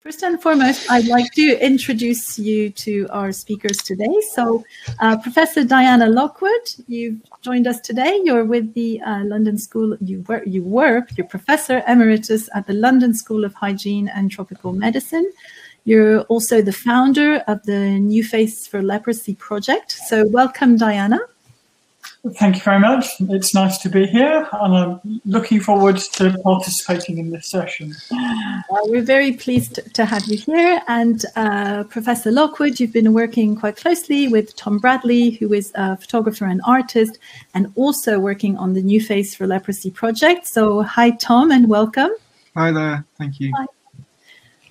First and foremost, I'd like to introduce you to our speakers today. So, uh, Professor Diana Lockwood, you've joined us today. You're with the uh, London School. You were you were you're Professor Emeritus at the London School of Hygiene and Tropical Medicine. You're also the founder of the New Face for Leprosy project. So, welcome, Diana. Thank you very much. It's nice to be here, and I'm looking forward to participating in this session. Well, we're very pleased to have you here. And uh, Professor Lockwood, you've been working quite closely with Tom Bradley, who is a photographer and artist, and also working on the New Face for Leprosy project. So, hi, Tom, and welcome. Hi there. Thank you. Hi.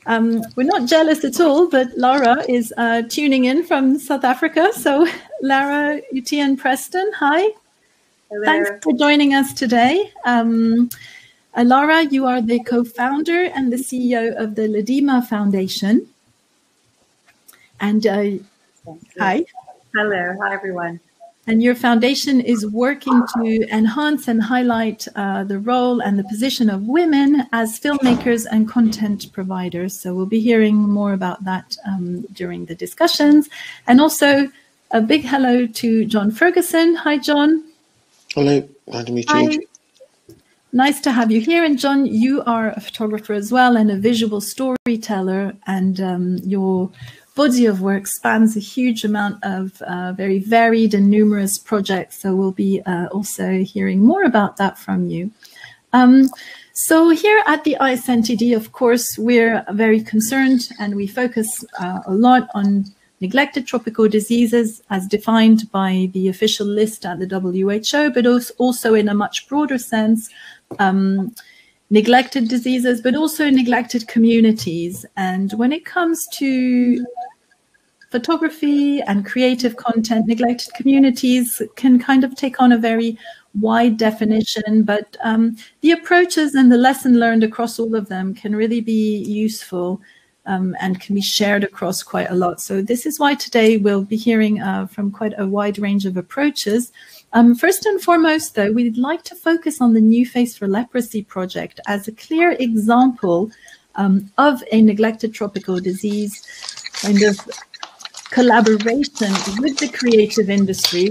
Um, we're not jealous at all, but Laura is uh, tuning in from South Africa. So, Lara Utian Preston, hi. Hello. Thanks for joining us today. Um, uh, Laura, you are the co founder and the CEO of the Ladima Foundation. And uh, hi. Hello. Hi, everyone. And your foundation is working to enhance and highlight uh, the role and the position of women as filmmakers and content providers. So we'll be hearing more about that um, during the discussions. And also a big hello to John Ferguson. Hi, John. Hello. Glad to meet you. Nice to have you here. And John, you are a photographer as well and a visual storyteller. And um, your body of work spans a huge amount of uh, very varied and numerous projects. So we'll be uh, also hearing more about that from you. Um, so here at the ISNTD, of course, we're very concerned and we focus uh, a lot on neglected tropical diseases as defined by the official list at the WHO, but also in a much broader sense, um, neglected diseases, but also neglected communities. And when it comes to photography and creative content, neglected communities can kind of take on a very wide definition, but um, the approaches and the lesson learned across all of them can really be useful um, and can be shared across quite a lot. So this is why today we'll be hearing uh, from quite a wide range of approaches. Um, first and foremost, though, we'd like to focus on the New Face for Leprosy project as a clear example um, of a neglected tropical disease kind of collaboration with the creative industry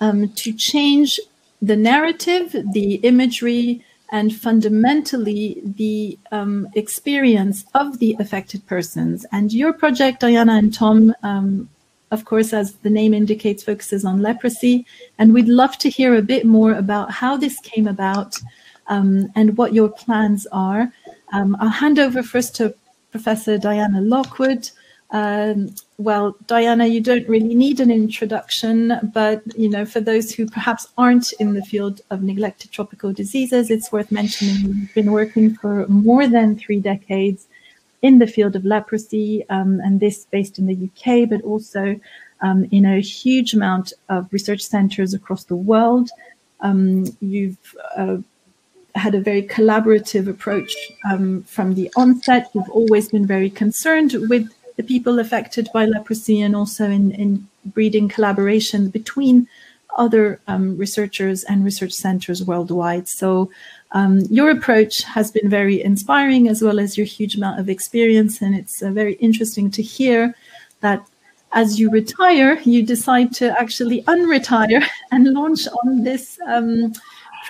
um, to change the narrative, the imagery, and fundamentally the um, experience of the affected persons. And your project, Diana and Tom, um, of course, as the name indicates, focuses on leprosy. And we'd love to hear a bit more about how this came about um, and what your plans are. Um, I'll hand over first to Professor Diana Lockwood. Um, well, Diana, you don't really need an introduction, but you know, for those who perhaps aren't in the field of neglected tropical diseases, it's worth mentioning you've been working for more than three decades in the field of leprosy, um, and this based in the UK, but also um, in a huge amount of research centers across the world. Um, you've uh, had a very collaborative approach um, from the onset. You've always been very concerned with the people affected by leprosy and also in, in breeding collaboration between other um, researchers and research centers worldwide. So um, your approach has been very inspiring as well as your huge amount of experience. And it's uh, very interesting to hear that as you retire, you decide to actually unretire and launch on this um,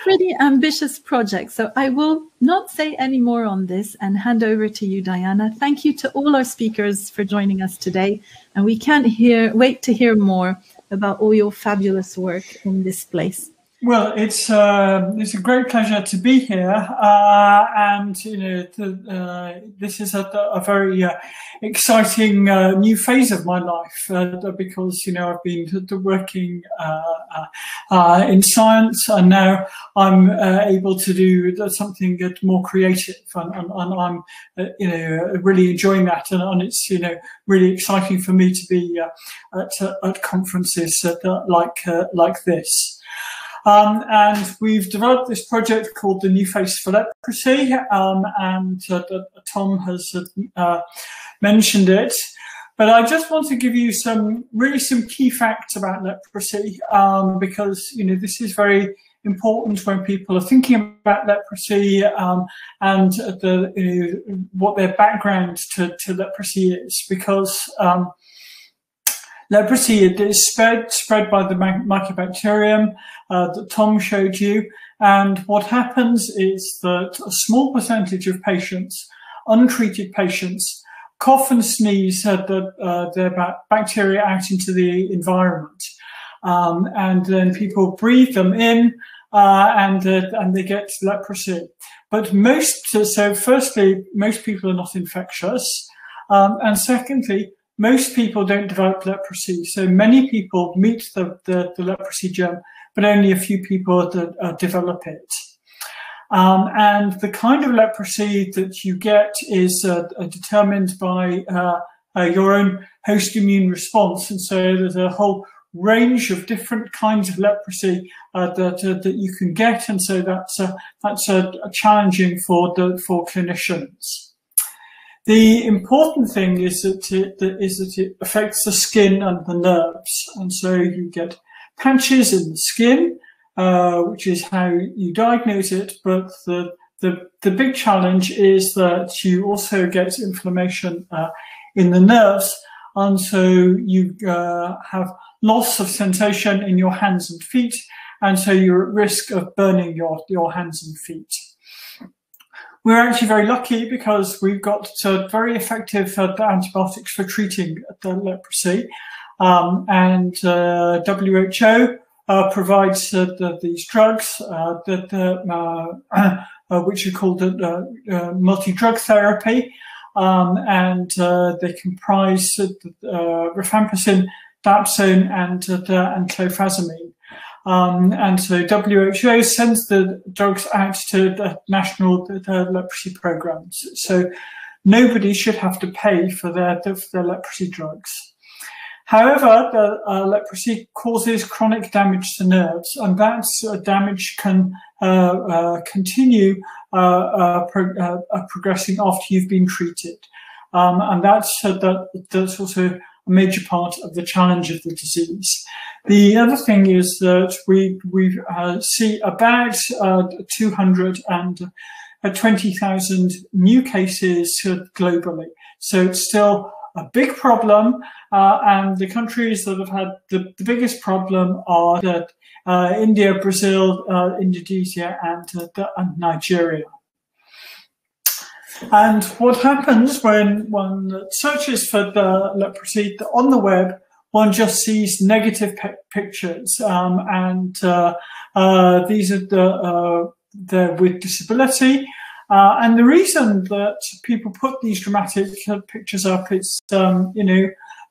pretty ambitious project. So I will not say any more on this and hand over to you, Diana. Thank you to all our speakers for joining us today. And we can't hear, wait to hear more about all your fabulous work in this place. Well, it's uh, it's a great pleasure to be here, uh, and you know the, uh, this is a, a very uh, exciting uh, new phase of my life uh, because you know I've been working in science, and now I'm able to do something more creative, and, and, and I'm you know really enjoying that, and, and, it's you know really exciting for me to be at, at conferences like like this. Um, and we've developed this project called the New Face for Leprosy, um, and uh, Tom has uh, mentioned it. But I just want to give you some really some key facts about leprosy um, because you know this is very important when people are thinking about leprosy um, and the, uh, what their background to, to leprosy is, because um, leprosy is spread spread by the mycobacterium uh, that Tom showed you, and what happens is that a small percentage of patients, untreated patients, cough and sneeze uh, the, uh, their bacteria out into the environment. Um, and then people breathe them in uh, and, uh, and they get leprosy. But most, so firstly, most people are not infectious. Um, and secondly, most people don't develop leprosy. So many people meet the, the, the leprosy germ, but only a few people that, uh, develop it. Um, and the kind of leprosy that you get is uh, determined by uh, uh, your own host immune response. And so there's a whole range of different kinds of leprosy uh, that uh, that you can get, and so that's uh, that's challenging for the for clinicians. The important thing is that it that is that it affects the skin and the nerves, and so you get patches in the skin, uh, which is how you diagnose it. But the the, the big challenge is that you also get inflammation uh, in the nerves, and so you uh, have loss of sensation in your hands and feet, and so you're at risk of burning your, your hands and feet. We're actually very lucky because we've got uh, very effective uh, antibiotics for treating the leprosy, um, and uh, WHO uh, provides uh, the, these drugs uh, that which are called the multi-drug therapy, um, and they comprise rifampicin dapsone and, and clofazimine. Um, and so WHO sends the drugs out to the national the, the leprosy programs. So nobody should have to pay for their, for their leprosy drugs. However, the uh, leprosy causes chronic damage to nerves, and that uh, damage can uh, uh continue uh, uh, pro progressing after you've been treated. Um, and that's, that, that's also a major part of the challenge of the disease. The other thing is that we we uh, see about uh, 220,000 new cases globally. So it's still a big problem, uh, and the countries that have had the, the biggest problem are that uh, India, Brazil, uh, Indonesia, and, uh, and Nigeria. And what happens when one searches for the leprosy on the web, one just sees negative pictures. Um, and uh, uh, these are the, uh, the with disability. Uh, and the reason that people put these dramatic pictures up is, um, you know,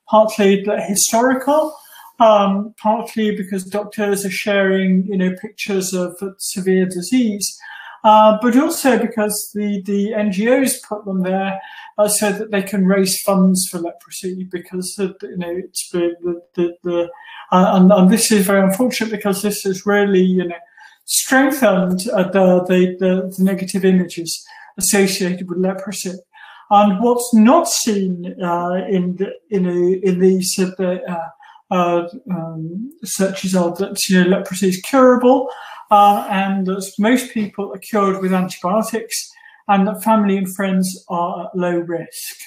partly historical, um, partly because doctors are sharing, you know, pictures of severe disease. Uh, but also because the, the NGOs put them there uh, so that they can raise funds for leprosy because you know it's the the, the uh, and, and, this is very unfortunate because this has really you know strengthened uh, the, the, the the negative images associated with leprosy. And what's not seen uh, in the, in a, in these uh, um, searches are that you know leprosy is curable, uh, and that most people are cured with antibiotics, and that family and friends are at low risk.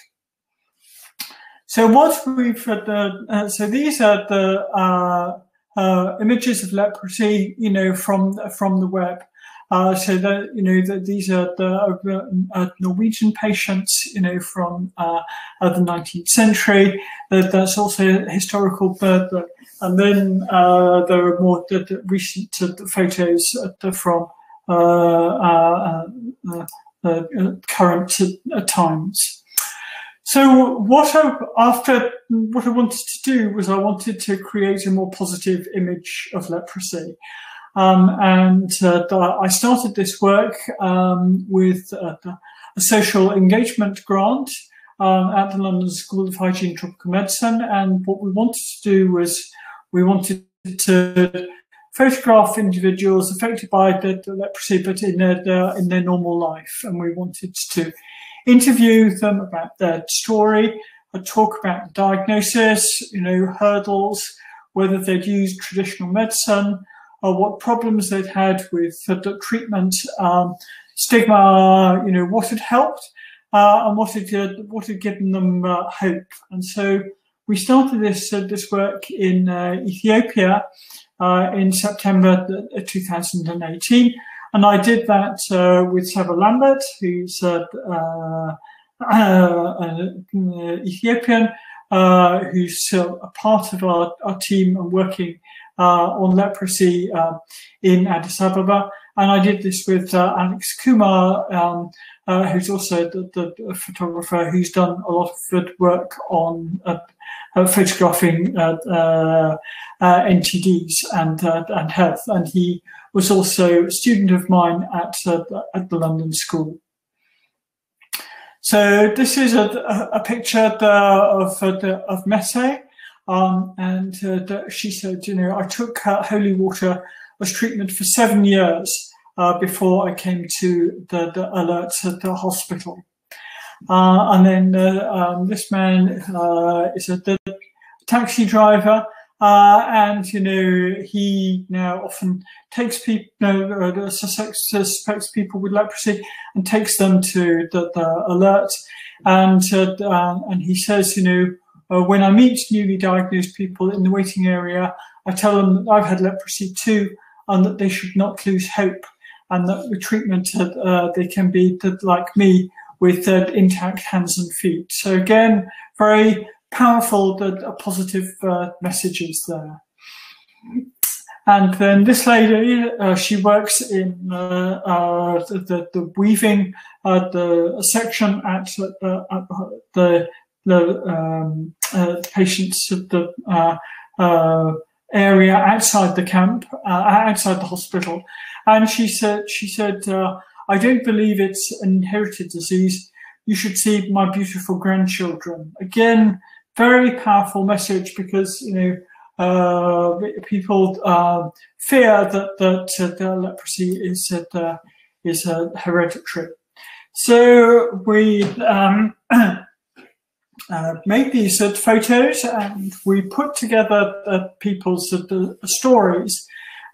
So what we've the uh, so these are the uh, uh, images of leprosy, you know, from from the web. Uh, so that you know that these are the uh, Norwegian patients, you know, from uh, the 19th century. that's also historical birth and then uh, there are more the, the recent uh, photos uh, from uh, current times. So what I, after what I wanted to do was I wanted to create a more positive image of leprosy. Um, and uh, I started this work um, with uh, a social engagement grant um, at the London School of Hygiene and Tropical Medicine. And what we wanted to do was we wanted to photograph individuals affected by the, the leprosy, but in their, their, in their normal life, and we wanted to interview them about their story, uh, talk about diagnosis, you know, hurdles, whether they'd used traditional medicine, what problems they'd had with the treatment, um, stigma, you know, what had helped, uh, and what had what had given them hope. And so we started this this work in Ethiopia in September 2018. And I did that uh, with Saba Lambert, who's uh, uh, who's a part of our, our team and working on leprosy in Addis Ababa. And I did this with Alex Kumar, um, uh, who's also the, the, photographer who's done a lot of good work on uh, uh, photographing NTDs and and health. And he was also a student of mine at, uh, at the London School. So this is a, a picture the, of, uh, the, of Messe. Um, and uh, the, she said, you know, I took uh, holy water as treatment for seven years uh, before I came to the, the alerts at the hospital. Uh, and then um, this man is a taxi driver uh, and you know he now often takes people, you know, uh, suspects, suspects people with leprosy and takes them to the, the ALERT. And uh, uh, and he says, you know, uh, when I meet newly diagnosed people in the waiting area, I tell them that I've had leprosy too, and that they should not lose hope, and that with treatment uh, they can be like me with intact hands and feet. So again, very powerful the, positive uh, messages there. And then this lady, uh, she works in uh, uh the, the, weaving uh, the section at, uh, at the the um, patients the area outside the camp, outside the hospital. And she said, she said, I don't believe it's an inherited disease. You should see my beautiful grandchildren. Again, very powerful message because you know uh, people uh, fear that that uh, leprosy is uh, is hereditary. So we um, uh, made these photos and we put together people's stories.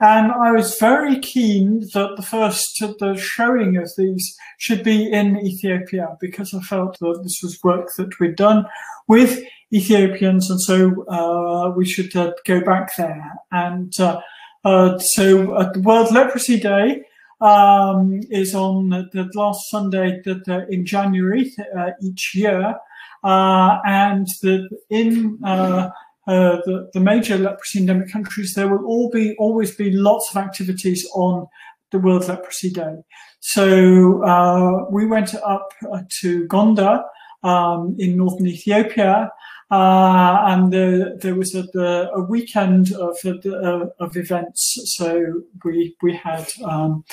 And I was very keen that the first the showing of these should be in Ethiopia because I felt that this was work that we'd done with Ethiopians, and so uh, we should uh, go back there. And uh, uh so uh, World Leprosy Day um, is on the last Sunday that, in January uh, each year, and the, in the, the major leprosy endemic countries, there will all be always be lots of activities on the World Leprosy Day. So we went up to Gondar um, in northern Ethiopia uh, and the, there was a, the, a weekend of, uh, of events. So we we had um,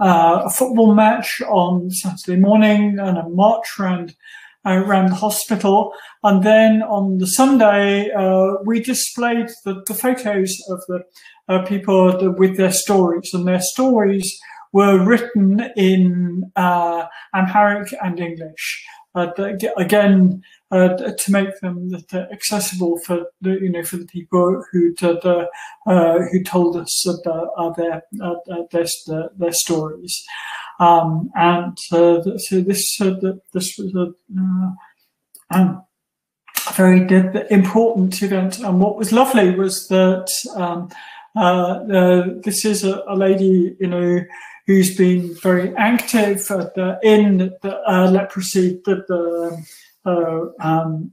uh, a football match on Saturday morning and a march around around the hospital. And then on the Sunday, uh, we displayed the, the, photos of the uh, people with their stories, and their stories were written in uh, Amharic and English. Again, uh, to make them accessible for the you know for the people who uh, who told us uh, their their their stories, um, and so this this was a um, very important event. And what was lovely was that um, uh, this is a, a, lady, you know, who's been very active the, in the uh, leprosy, the, the uh, um,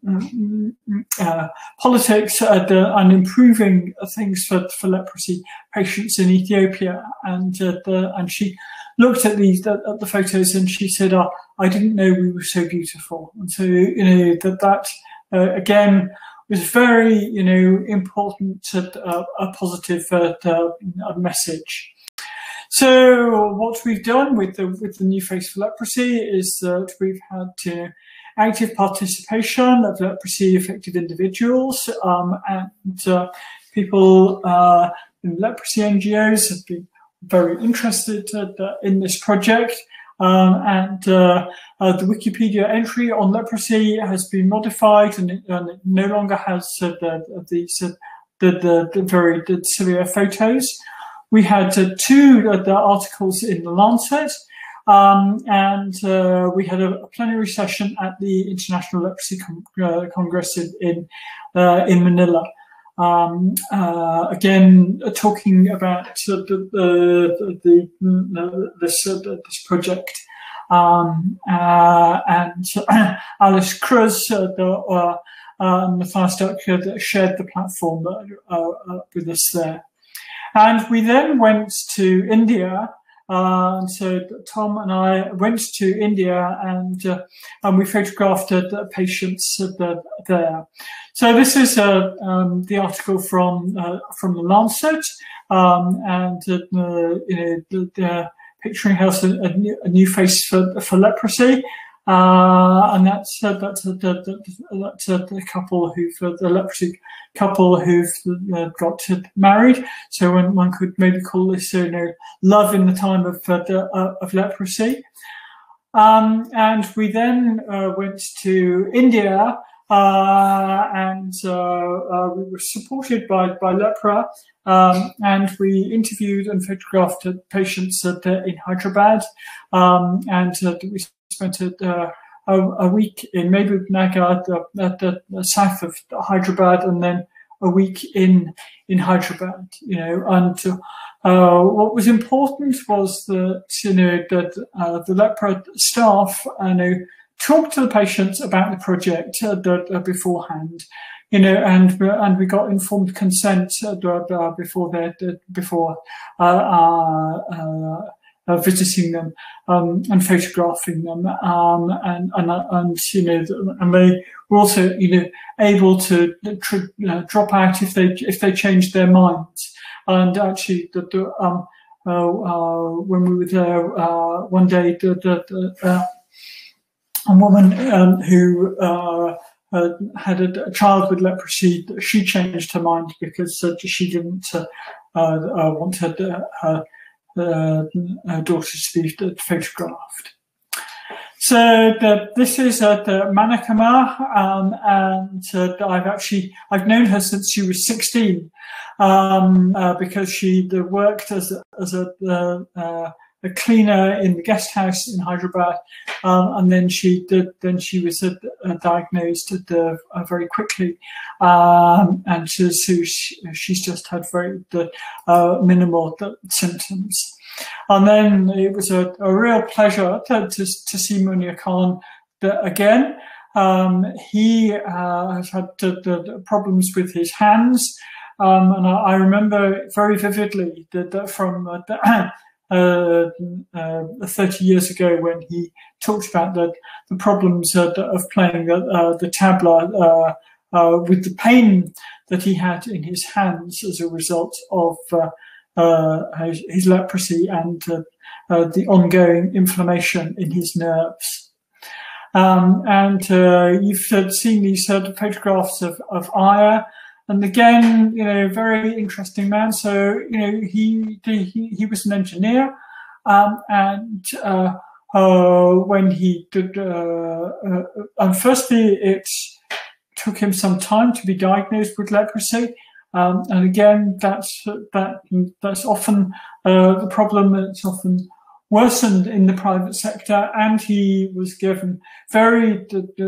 uh, politics uh, and improving things for, for leprosy patients in Ethiopia. And the, and she looked at these at the photos and she said, oh, "I didn't know we were so beautiful." And so you know that that uh, again was very you know important uh, a positive uh, message. So what we've done with the with the new face for leprosy is that we've had active participation of leprosy affected individuals um, and uh, people uh, in leprosy NGOs have been very interested uh, in this project. Um, and uh, uh, the Wikipedia entry on leprosy has been modified and it, and it no longer has uh, the, the, the, the, very the severe photos. We had uh, two uh, articles in the Lancet, um, and uh, we had a, plenary session at the International Leprosy Con- uh, Congress in in, uh, in Manila. Um, again, talking about the, the, the, the this, this project. Um, and Alice Cruz, the um, the that shared the platform with us there. And we then went to India. Uh, so Tom and I went to India and uh, and we photographed the patients there. So this is uh, um, the article from uh, from the Lancet, um, and you know the, the picturing health a, a, new face for, for leprosy. Uh, and that's uh, that's uh, that's uh, the couple who've uh, the leprosy couple who've uh, got married. So one, one could maybe call this you know love in the time of the, of leprosy. Um, and we then went to India. and we were supported by, by Lepra, um, and we interviewed and photographed patients in Hyderabad, um, and we spent a, a, a week in Mehboob Nagar at the, south of Hyderabad, and then a week in in Hyderabad. You know, and uh, what was important was that you know that uh, the lepra staff, you know, talked to the patients about the project uh, uh beforehand. You know, and and we got informed consent uh, before that before uh, uh, visiting them um, and photographing them, um, and, and and you know, and they were also you know able to tr- uh, drop out if they if they changed their minds. And actually, the, the um, uh, uh when we were there uh, one day, the, the, the uh, a woman um, who had a, a, child with leprosy, she changed her mind because she didn't want her, her uh, daughters to be photographed. So the, this is uh, the Manikama, um, and uh, I've actually I've known her since she was 16 um, uh, because she worked as a, as a uh, uh, a cleaner in the guest house in Hyderabad, um, and then she did. Then she was uh, uh diagnosed uh, very quickly, um, and so, she, she's just had very uh, minimal symptoms. And then it was a, a real pleasure to, to, to see Munia Khan again. Um, he uh, has had the, the, problems with his hands. Um, and I, I, remember very vividly that, that from uh, the, uh, uh, 30 years ago when he talked about the, the problems uh, of playing the, uh, the tabla uh, with the pain that he had in his hands as a result of his, his, leprosy and the ongoing inflammation in his nerves. Um, and you've seen these photographs of, of Aya, and again, you know, very interesting man. So, you know, he he, he was an engineer, um, and uh, uh, when he did, uh, uh and firstly, it took him some time to be diagnosed with leprosy. Um, and again, that's that that's often uh, the problem. It's often worsened in the private sector, and he was given very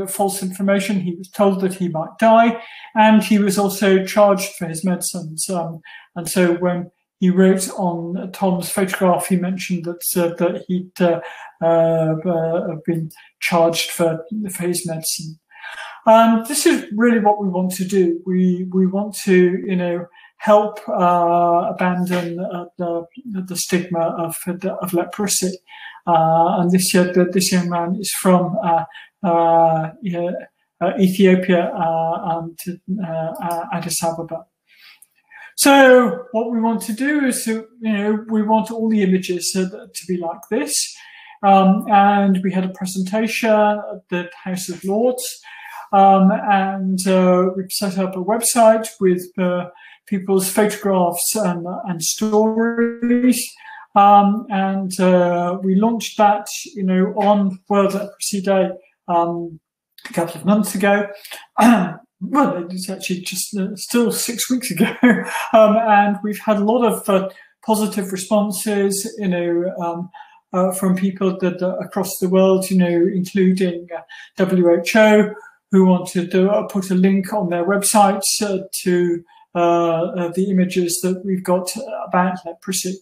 false information. He was told that he might die, and he was also charged for his medicines. Um, and so when he wrote on Tom's photograph, he mentioned that uh, that he'd uh, uh, been charged for for his medicine. Um, this is really what we want to do. We we want to you know help uh, abandon uh, the, the stigma of, of leprosy. Uh, and this, this young man is from yeah, Ethiopia and Addis Ababa. So what we want to do is, to, you know, we want all the images to, to be like this. Um, and we had a presentation at the House of Lords. Um, and uh, we've set up a website with uh, people's photographs and, and stories. Um, and uh, we launched that, you know, on World Leprosy Day um, a couple of months ago. well, it's actually just uh, still six weeks ago, um, and we've had a lot of uh, positive responses, you know, um, uh, from people that uh, across the world, you know, including uh, WHO, who wanted to do, uh, put a link on their websites uh, to the images that we've got about leprosy.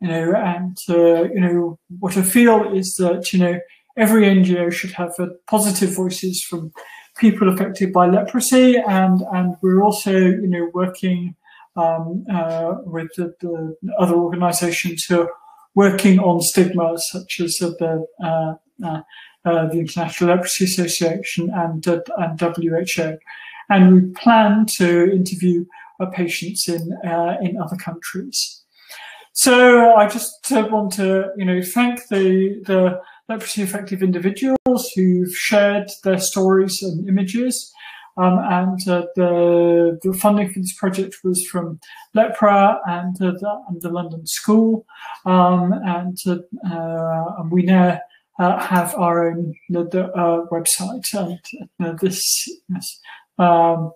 You know, and you know what I feel is that you know every NGO should have positive voices from people affected by leprosy, and and we're also you know working um, uh, with the, the, other organisations who are working on stigma, such as the uh, uh, uh the International Leprosy Association and uh, and WHO, and we plan to interview uh, patients in in other countries. So I just want to you know thank the the leprosy affected individuals who've shared their stories and images. Um, and uh, the, the, funding for this project was from LEPRA and, uh, the, and the, London School. Um, and, uh, and, we now uh, have our own uh, website. And this, yes, um,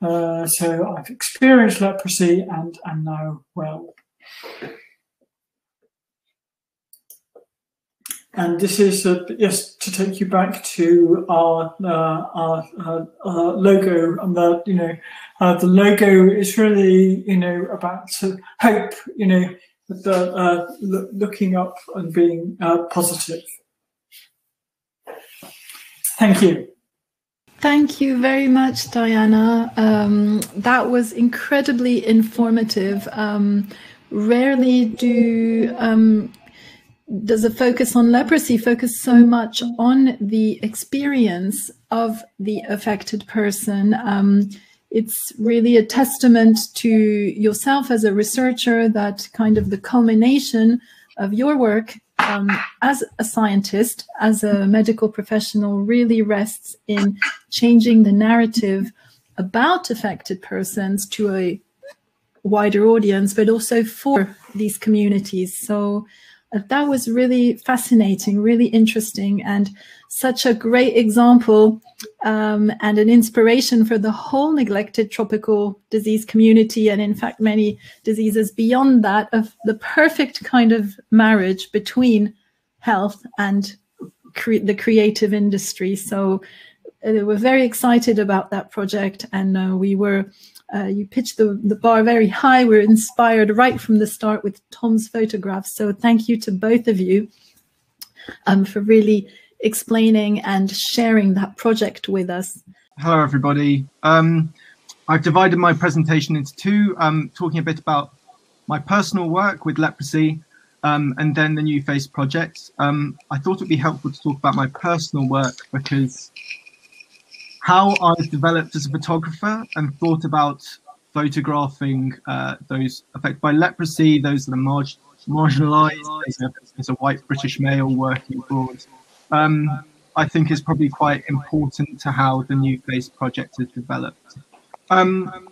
so I've experienced leprosy and am now well. And this is uh, just to take you back to our uh, our, uh, our, logo, and the you know uh, the logo is really you know about hope, you know, the uh, looking up and being uh, positive. Thank you. Thank you very much, Diana. Um, that was incredibly informative. Um, rarely do um, does a focus on leprosy focus so much on the experience of the affected person? Um, it's really a testament to yourself as a researcher that kind of the culmination of your work um, as a scientist, as a medical professional, really rests in changing the narrative about affected persons to a wider audience, but also for these communities. So that was really fascinating, really interesting, and such a great example um, and an inspiration for the whole neglected tropical disease community, and in fact, many diseases beyond that, of the perfect kind of marriage between health and cre the creative industry. So uh, we're very excited about that project, and uh, we were uh, you pitched the, the bar very high. We're inspired right from the start with Tom's photographs. So thank you to both of you um, for really explaining and sharing that project with us. Hello, everybody. Um, I've divided my presentation into two, um, talking a bit about my personal work with leprosy um, and then the New Face project. Um, I thought it would be helpful to talk about my personal work because how I've developed as a photographer and thought about photographing uh, those affected by leprosy, those that are mar marginalized as a, as a, white British male working abroad, um, I think is probably quite important to how the New Face project has developed. Um,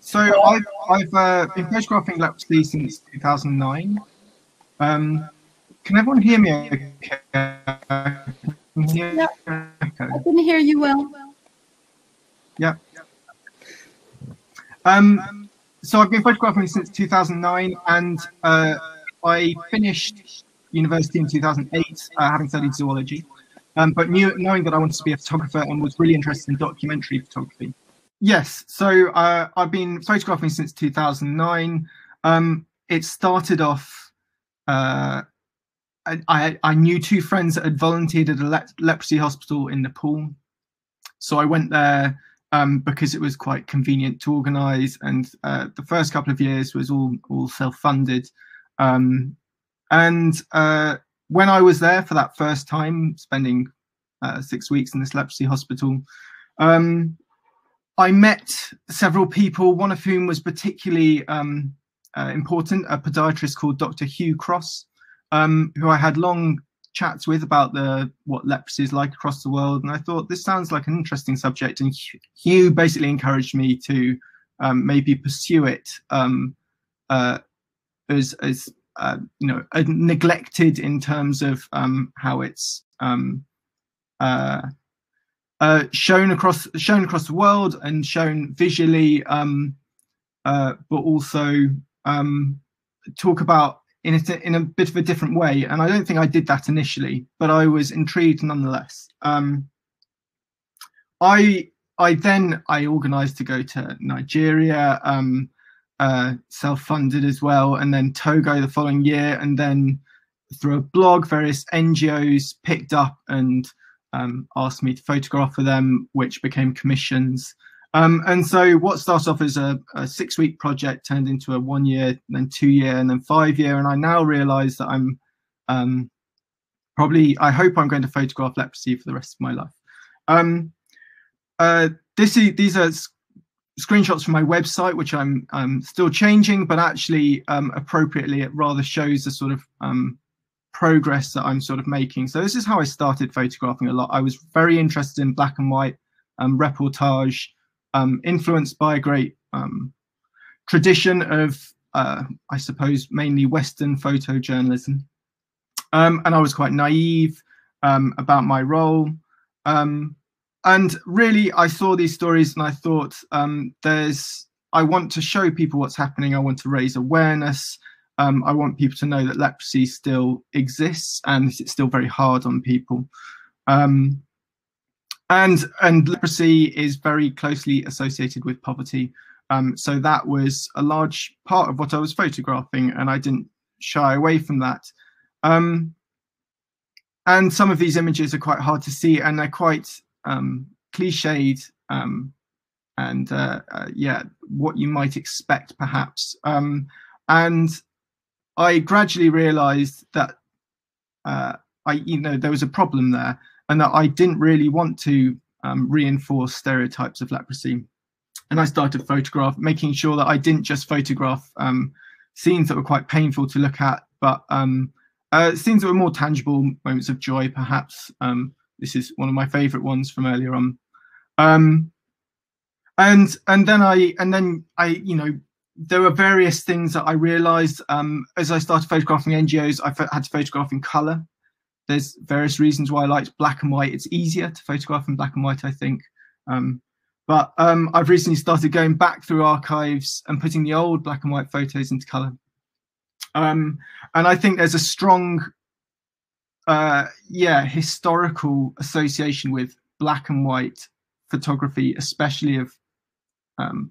so I've, I've uh, been photographing leprosy since 2009. Um, can everyone hear me okay? Yeah, I can hear you well. Yeah. Um, so I've been photographing since 2009, and uh, I finished university in 2008, uh, having studied zoology. Um, but knew, knowing that I wanted to be a photographer and was really interested in documentary photography. Yes, so uh, I've been photographing since 2009. Um, it started off. Uh, I, I knew two friends that had volunteered at a le leprosy hospital in Nepal, so I went there um, because it was quite convenient to organise. And uh, the first couple of years was all all self funded. Um, and uh, when I was there for that first time, spending uh, six weeks in this leprosy hospital, um, I met several people. One of whom was particularly um, uh, important, a podiatrist called Dr. Hugh Cross, um, who I had long chats with about the what leprosy is like across the world, and I thought this sounds like an interesting subject. And Hugh basically encouraged me to um, maybe pursue it um, uh, as as uh, you know neglected in terms of um, how it's um, uh, uh, shown across shown across the world and shown visually, um, uh, but also um, talk about in a, in a bit of a different way. And I don't think I did that initially, but I was intrigued nonetheless. Um, I I then I organised to go to Nigeria, um, uh, self-funded as well, and then Togo the following year, and then through a blog, various NGOs picked up and um, asked me to photograph for them, which became commissions. Um, and so what started off as a, a six-week project turned into a one-year, then two-year, and then five-year. And I now realise that I'm um, probably, I hope I'm going to photograph leprosy for the rest of my life. Um, uh, this is, these are screenshots from my website, which I'm um, still changing, but actually um, appropriately, it rather shows the sort of um, progress that I'm sort of making. So this is how I started photographing a lot. I was very interested in black and white um, reportage, um, influenced by a great um, tradition of, uh, I suppose, mainly Western photojournalism. And I was quite naive about my role. Um, and really, I saw these stories and I thought, there's, I want to show people what's happening. I want to raise awareness. Um, I want people to know that leprosy still exists and it's still very hard on people. Um, and and leprosy is very closely associated with poverty. Um, so that was a large part of what I was photographing, and I didn't shy away from that. Um, and some of these images are quite hard to see, and they're quite um, cliched um, and uh, uh, yeah, what you might expect perhaps. Um, and I gradually realized that uh, I, you know, there was a problem there, and that I didn't really want to um, reinforce stereotypes of leprosy. And I started photograph, making sure that I didn't just photograph um, scenes that were quite painful to look at, but um, uh, scenes that were more tangible, moments of joy, perhaps. Um, this is one of my favorite ones from earlier on. Um, and and then I and then I you know there were various things that I realized um, as I started photographing NGOs. I had to photograph in color. There's various reasons why I liked black and white. It's easier to photograph in black and white, I think. Um, but um, I've recently started going back through archives and putting the old black and white photos into color. Um, and I think there's a strong, uh, yeah, historical association with black and white photography, especially of um,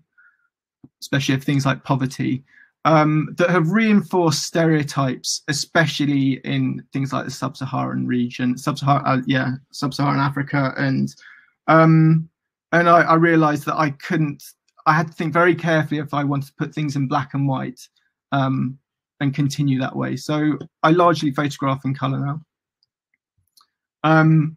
especially of things like poverty, um, that have reinforced stereotypes, especially in things like the sub-Saharan region, sub-Saharan, uh, yeah, sub-Saharan Africa, and um, and I, I, realized that I couldn't. I had to think very carefully if I wanted to put things in black and white um, and continue that way. So I largely photograph in color now. Um,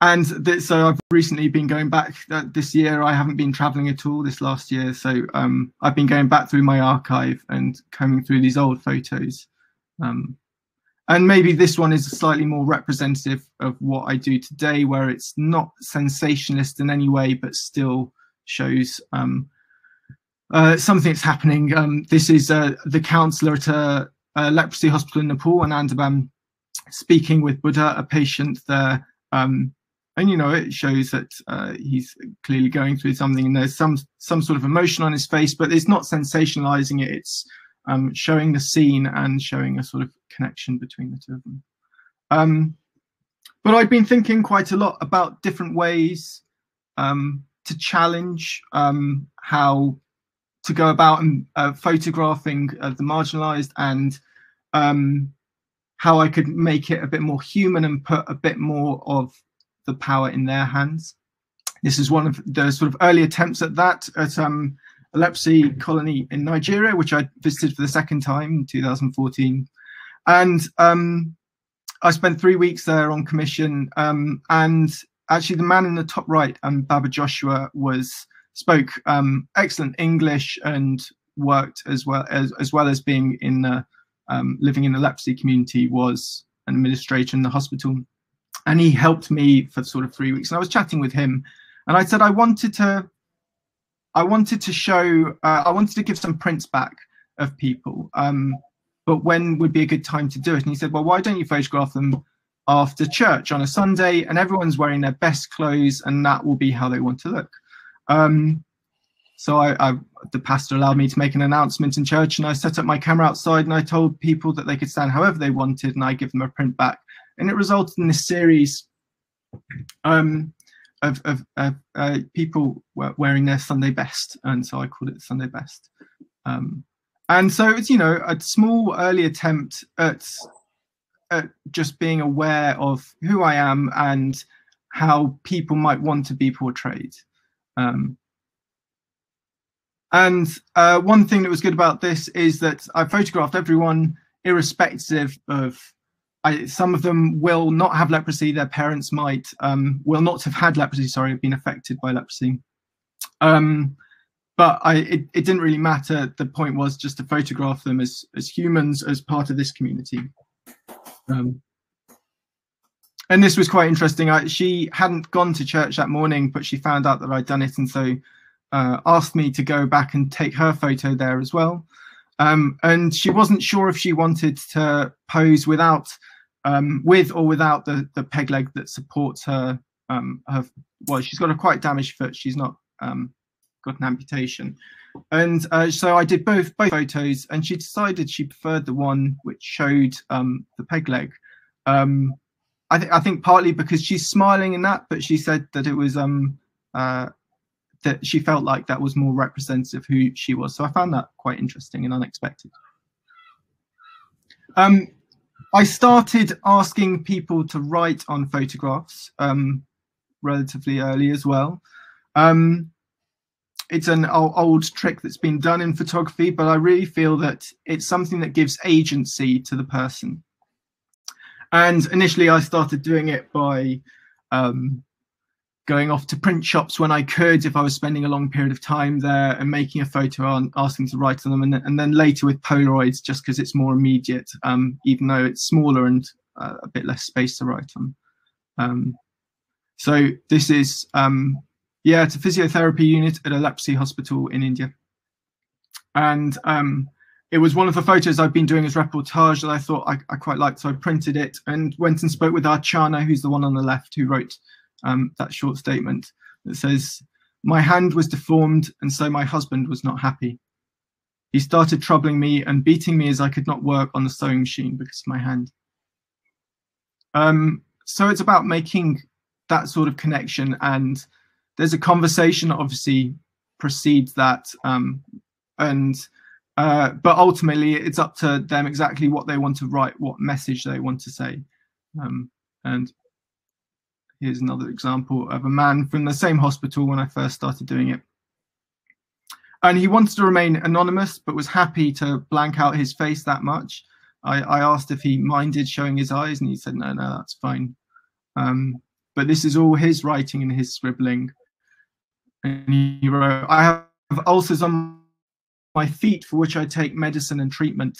and th- so I've recently been going back uh, this year. I haven't been traveling at all this last year, so um, I've been going back through my archive and combing through these old photos. Um, and maybe this one is slightly more representative of what I do today, where it's not sensationalist in any way, but still shows um, uh, something that's happening. Um, this is uh, the counselor at a, a, leprosy hospital in Nepal, Anandaban, speaking with Buddha, a patient there. Um, and you know it shows that uh, he's clearly going through something and there's some some sort of emotion on his face but it's not sensationalizing it it's um, showing the scene and showing a sort of connection between the two of them um, but i've been thinking quite a lot about different ways um, to challenge um, how to go about and uh, photographing uh, the marginalized and um, how i could make it a bit more human and put a bit more of the power in their hands. This is one of the sort of early attempts at that at um, a leprosy colony in Nigeria, which I visited for the second time in 2014. And um, I spent three weeks there on commission. Um, and actually, the man in the top right, um, Baba Joshua, was spoke um, excellent English and worked as well as as well as being in the, um, living in the leprosy community was an administrator in the hospital and he helped me for sort of three weeks. And I was chatting with him, and I said I wanted to, I wanted to show, uh, I wanted to give some prints back of people, um, but when would be a good time to do it? And he said, well, why don't you photograph them after church on a Sunday, and everyone's wearing their best clothes, and that will be how they want to look. Um, so I, I, the pastor allowed me to make an announcement in church, and I set up my camera outside, and I told people that they could stand however they wanted, and I give them a print back, and it resulted in this series um, of, of, uh, people wearing their Sunday best, and so I called it Sunday best. Um, and so it's you know a small early attempt at, at just being aware of who I am and how people might want to be portrayed. Um, and uh, one thing that was good about this is that I photographed everyone irrespective of. I, some of them will not have leprosy. Their parents might um, will not have had leprosy. Sorry, been affected by leprosy. Um, but I, it, it didn't really matter. The point was just to photograph them as as humans, as part of this community. Um, and this was quite interesting. I, she hadn't gone to church that morning, but she found out that I'd done it, and so uh, asked me to go back and take her photo there as well. Um, and she wasn't sure if she wanted to pose without, um, with or without the the peg leg that supports her. Um, her well, she's got a quite damaged foot. She's not um, got an amputation, and uh, so I did both both photos, and she decided she preferred the one which showed um, the peg leg. Um, I, th- I think partly because she's smiling in that, but she said that it was um uh, that she felt like that was more representative who she was. So I found that quite interesting and unexpected. Um, I started asking people to write on photographs um, relatively early as well. Um, it's an old, old, trick that's been done in photography, but I really feel that it's something that gives agency to the person. And initially, I started doing it by um, going off to print shops when I could, if I was spending a long period of time there, and making a photo and asking to write on them, and, and then later with Polaroids, just because it's more immediate, um, even though it's smaller and uh, a bit less space to write on. Um, so this is um, yeah, it's a physiotherapy unit at a leprosy hospital in India. And um, it was one of the photos I've been doing as reportage that I thought I, I, quite liked. So I printed it and went and spoke with Archana, who's the one on the left who wrote um, that short statement that says, My hand was deformed, and so my husband was not happy. He started troubling me and beating me as I could not work on the sewing machine because of my hand. Um, so it's about making that sort of connection and there's a conversation that obviously precedes that um, and uh, but ultimately it's up to them exactly what they want to write what message they want to say um, and here's another example of a man from the same hospital when i first started doing it and he wanted to remain anonymous but was happy to blank out his face that much i, I asked if he minded showing his eyes and he said no no that's fine um, but this is all his writing and his scribbling and he wrote, I have ulcers on my feet for which I take medicine and treatment.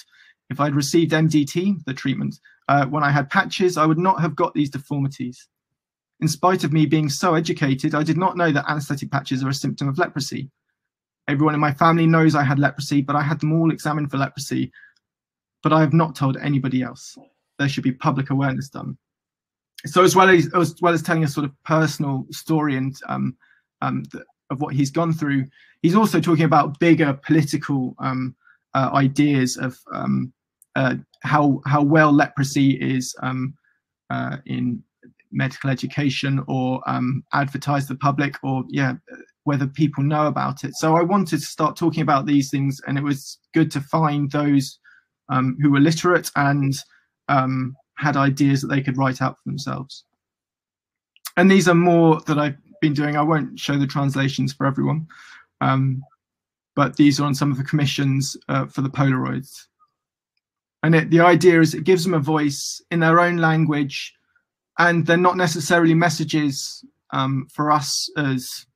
If I'd received MDT, the treatment, uh, when I had patches, I would not have got these deformities. In spite of me being so educated, I did not know that anesthetic patches are a symptom of leprosy. Everyone in my family knows I had leprosy, but I had them all examined for leprosy. But I have not told anybody else. There should be public awareness done. So as well as as well as telling a sort of personal story and um, um, of what he's gone through, he's also talking about bigger political um, uh, ideas of um, uh, how how well leprosy is um, uh, in medical education or um, advertised to the public, or yeah, whether people know about it. So I wanted to start talking about these things, and it was good to find those um, who were literate and um, had ideas that they could write out for themselves. And these are more that i've been doing. I won't show the translations for everyone, um, but these are on some of the commissions uh, for the Polaroids. And it, the idea is it gives them a voice in their own language, and they're not necessarily messages um, for us as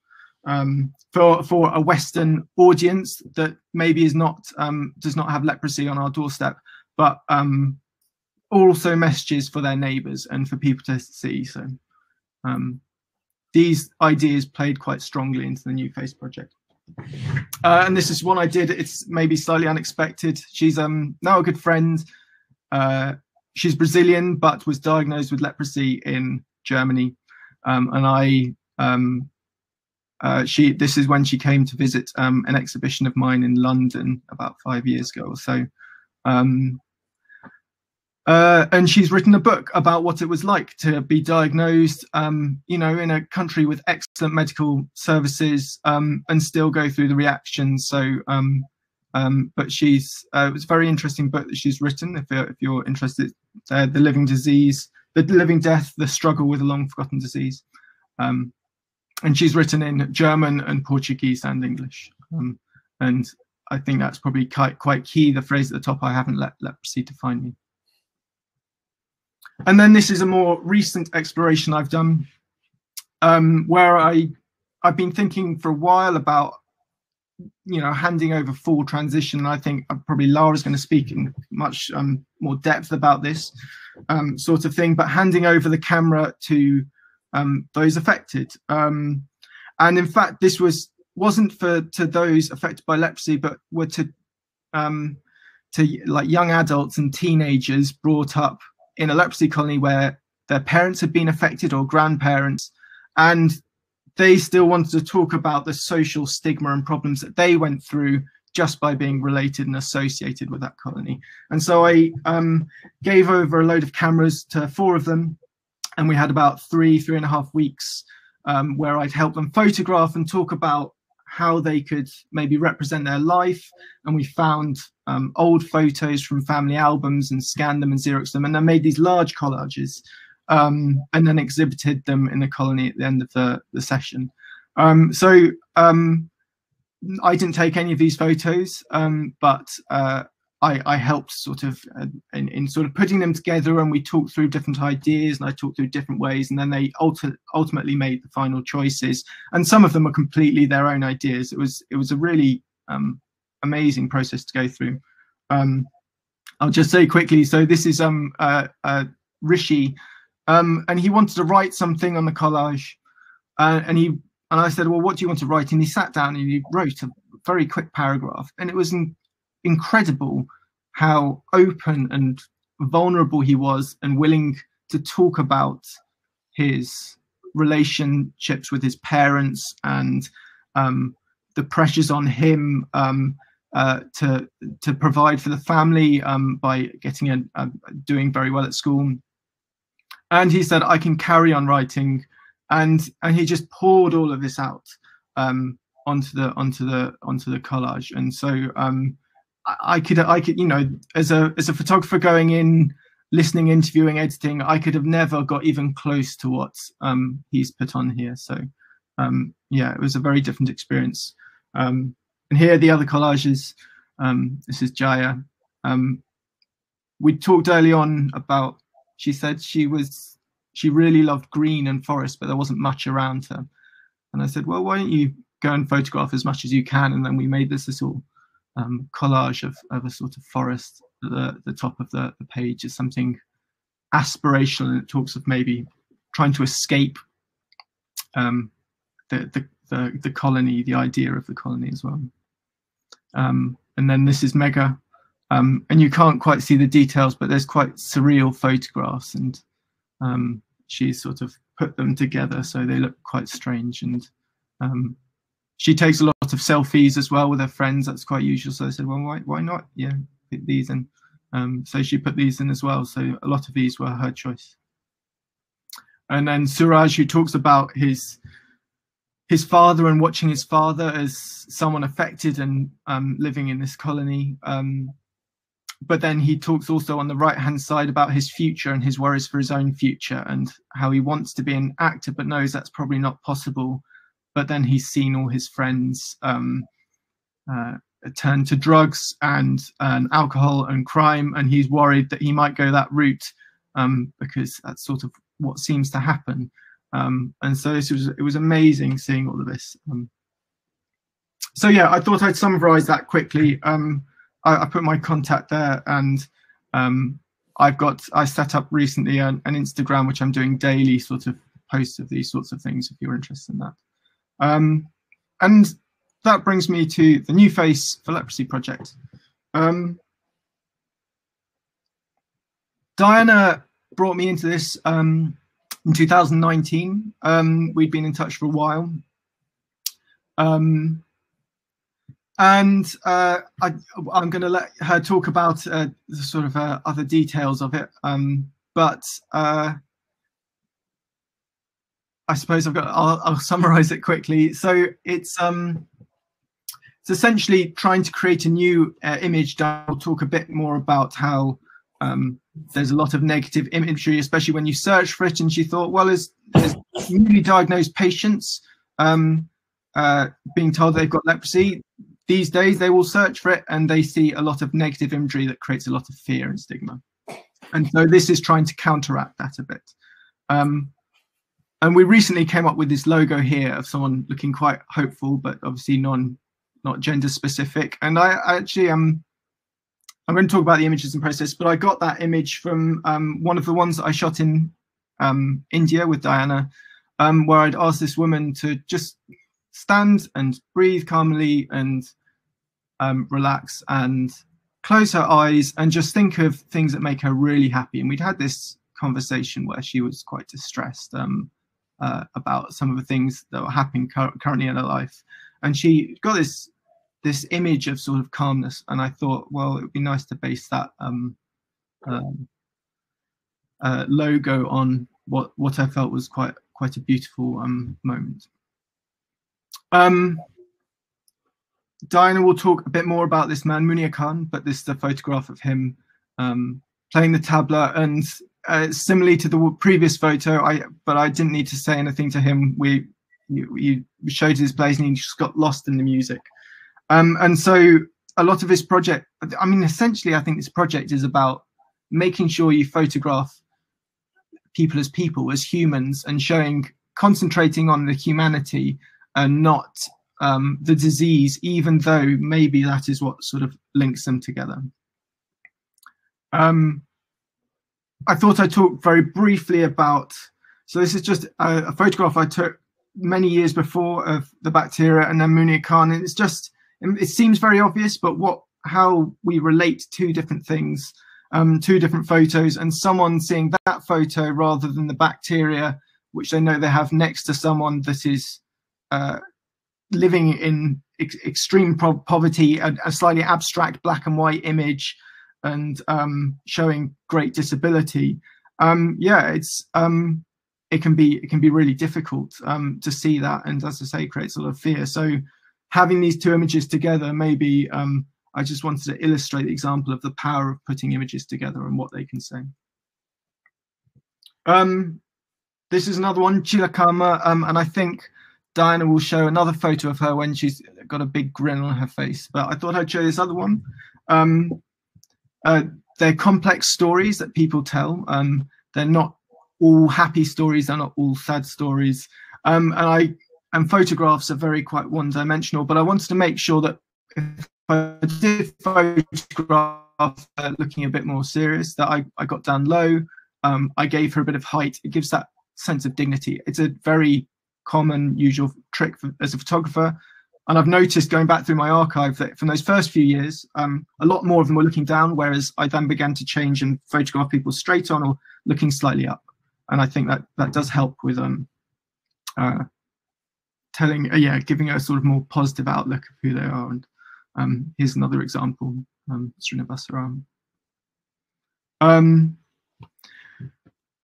um, for for a Western audience that maybe is not um, does not have leprosy on our doorstep, but um, also messages for their neighbours and for people to see. So um, these ideas played quite strongly into the New Face project. Uh, and this is one I did. It's maybe slightly unexpected. She's um, now a good friend. Uh, she's Brazilian, but was diagnosed with leprosy in Germany. Um, and I um, uh, she this is when she came to visit um, an exhibition of mine in London about five years ago or so. Um, uh, and she's written a book about what it was like to be diagnosed, um, you know, in a country with excellent medical services um, and still go through the reactions. So, um, but she's uh, it was a very interesting book that she's written. If you're, if you're interested, uh, the living disease, the living death, the struggle with a long forgotten disease, um, and she's written in German and Portuguese and English. Um, and I think that's probably quite quite key. The phrase at the top, "I haven't let leprosy define me." And then this is a more recent exploration I've done um, where I I've been thinking for a while about you know handing over full transition. I think uh, probably Lara's going to speak in much um, more depth about this um, sort of thing, but handing over the camera to um, those affected. Um, and in fact, this was wasn't for to those affected by leprosy, but were to um, to like young adults and teenagers brought up in a leprosy colony where their parents had been affected or grandparents, and they still wanted to talk about the social stigma and problems that they went through just by being related and associated with that colony. And so I um, gave over a load of cameras to four of them, and we had about three, three and a half weeks um, where I'd help them photograph and talk about how they could maybe represent their life. And we found um, old photos from family albums and scanned them and Xeroxed them, and then made these large collages um, and then exhibited them in the colony at the end of the, the session. Um, so um, I didn't take any of these photos, um, but uh, I, I, helped sort of uh, in, in, sort of putting them together and we talked through different ideas and I talked through different ways and then they ulti- ultimately made the final choices and some of them are completely their own ideas. It was it was a really um, amazing process to go through. Um, I'll just say quickly. So this is um uh, uh, Rishi, um, and he wanted to write something on the collage, uh, and he and I said, well, what do you want to write? And he sat down and he wrote a very quick paragraph, and it was in, incredible how open and vulnerable he was and willing to talk about his relationships with his parents and um, the pressures on him um, uh, to to provide for the family um, by getting a, a, doing very well at school. And he said, "I can carry on writing," and and he just poured all of this out um, onto the onto the onto the collage. And so um, I, I could I could you know as a as a photographer going in listening, interviewing, editing, I could have never got even close to what um, he's put on here. So um, yeah, it was a very different experience. Um, and here are the other collages. Um, this is Jaya. We talked early on about, she said she was, she really loved green and forest, but there wasn't much around her. And I said, well, why don't you go and photograph as much as you can? And then we made this little um, collage of, of a sort of forest the, the top of the, the page is something aspirational and it talks of maybe trying to escape um, the, the, the, the colony, the idea of the colony as well. Um, and then this is Mega. Um, and you can't quite see the details, but there's quite surreal photographs and um, she's sort of put them together so they look quite strange. And um, she takes a lot of selfies as well with her friends. That's quite usual. So I said, well, why, why not? Yeah, put these in. Um, so she put these in as well. So a lot of these were her choice. And then Suraj, who talks about his his father and watching his father as someone affected and um, living in this colony. But then he talks also on the right hand side about his future and his worries for his own future and how he wants to be an actor but knows that's probably not possible. But then he's seen all his friends um, uh, turn to drugs and, and alcohol and crime, and he's worried that he might go that route um, because that's sort of what seems to happen. Um, and so this was it was amazing seeing all of this. Um, so yeah, I thought I'd summarize that quickly. Um, I, I, put my contact there, and um, I've got I set up recently an, an, Instagram which I'm doing daily sort of posts of these sorts of things if you're interested in that. Um, and that brings me to the New Face for Leprosy project. Um, Diana brought me into this um, in 2019. Um, we'd been in touch for a while. Um, and uh, I, am going to let her talk about uh, the sort of uh, other details of it. Um, but uh, I suppose I've got. I'll, I'll, summarize it quickly. So it's um, it's essentially trying to create a new uh, image. I'll talk a bit more about how um, there's a lot of negative imagery, especially when you search for it. And she thought, well, as, as newly diagnosed patients um, uh, being told they've got leprosy, these days they will search for it and they see a lot of negative imagery that creates a lot of fear and stigma. And so this is trying to counteract that a bit. Um, and we recently came up with this logo here of someone looking quite hopeful, but obviously non not gender specific. And I, I actually am. Um, I'm going to talk about the images and process, but I got that image from um, one of the ones that I shot in um, India with Diana, um, where I'd asked this woman to just stand and breathe calmly and um, relax and close her eyes and just think of things that make her really happy. And we'd had this conversation where she was quite distressed um, uh, about some of the things that were happening cur- currently in her life, and she got this this image of sort of calmness. And I thought, well, it would be nice to base that um, um, uh, logo on what what I felt was quite quite a beautiful um, moment. Um, Diana will talk a bit more about this man, Munir Khan, but this is a photograph of him um, playing the tabla. And uh, similarly to the previous photo, I but I didn't need to say anything to him. We you, showed his plays and he just got lost in the music. Um, and so a lot of this project, I mean, essentially, I think this project is about making sure you photograph people as people, as humans, and showing, concentrating on the humanity and not um, the disease, even though maybe that is what sort of links them together. Um, I thought I'd talk very briefly about, so this is just a, a, photograph I took many years before of the bacteria and Munir Khan. And it's just, it seems very obvious, but what, how we relate two different things, um, two different photos and someone seeing that photo rather than the bacteria, which they know they have next to someone that is uh, living in ex- extreme poverty, a, a, slightly abstract black and white image, and um, showing great disability. Um, yeah, it's um, it can be it can be really difficult um, to see that, and as I say, creates a lot of fear. So having these two images together, maybe um, I just wanted to illustrate the example of the power of putting images together and what they can say. Um, this is another one, Chilakama, um, and I think Diana will show another photo of her when she's got a big grin on her face. But I thought I'd show this other one. Um, uh, they're complex stories that people tell. Um, they're not all happy stories. They're not all sad stories. Um, and I and photographs are very quite one-dimensional. But I wanted to make sure that if I did photograph uh, looking a bit more serious, that I, I got down low. Um, I gave her a bit of height. It gives that sense of dignity. It's a very common, usual trick for, as a photographer. And I've noticed going back through my archive that from those first few years, um, a lot more of them were looking down, whereas I then began to change and photograph people straight on or looking slightly up. And I think that that does help with um, uh, telling, uh, yeah, giving a sort of more positive outlook of who they are. And um, here's another example, um, Srinivasaram. Um,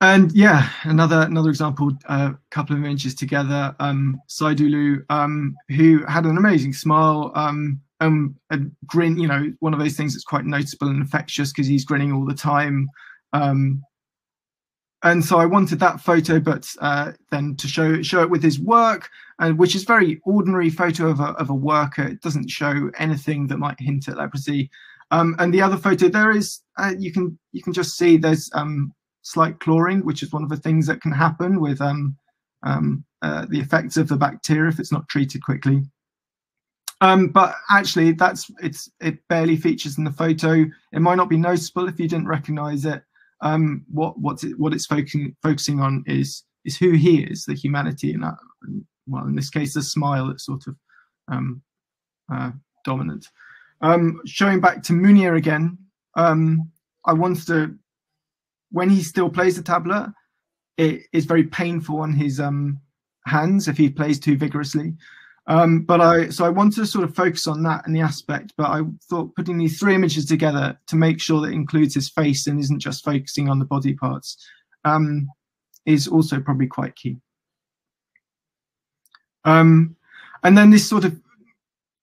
and yeah, another another example, a uh, couple of images together. Um, Saidulu, um, who had an amazing smile, um, a grin. You know, one of those things that's quite noticeable and infectious because he's grinning all the time. Um, and so I wanted that photo, but uh, then to show show it with his work, and which is very ordinary photo of a of a worker. It doesn't show anything that might hint at leprosy. Um, and the other photo there is uh, you can you can just see there's um, slight clawing, which is one of the things that can happen with um, um, uh, the effects of the bacteria if it's not treated quickly. Um, but actually, that's it's it barely features in the photo. It might not be noticeable if you didn't recognise it. Um, what what's it, what it's focusing focusing on is is who he is, the humanity, and that. Well, in this case, the smile that's sort of um, uh, dominant. Um, showing back to Munir again, I wanted to when he still plays the tabla, it is very painful on his um, hands if he plays too vigorously. Um, but I so I wanted to sort of focus on that and the aspect, but I thought putting these three images together to make sure that includes his face and isn't just focusing on the body parts um, is also probably quite key. Um, and then this sort of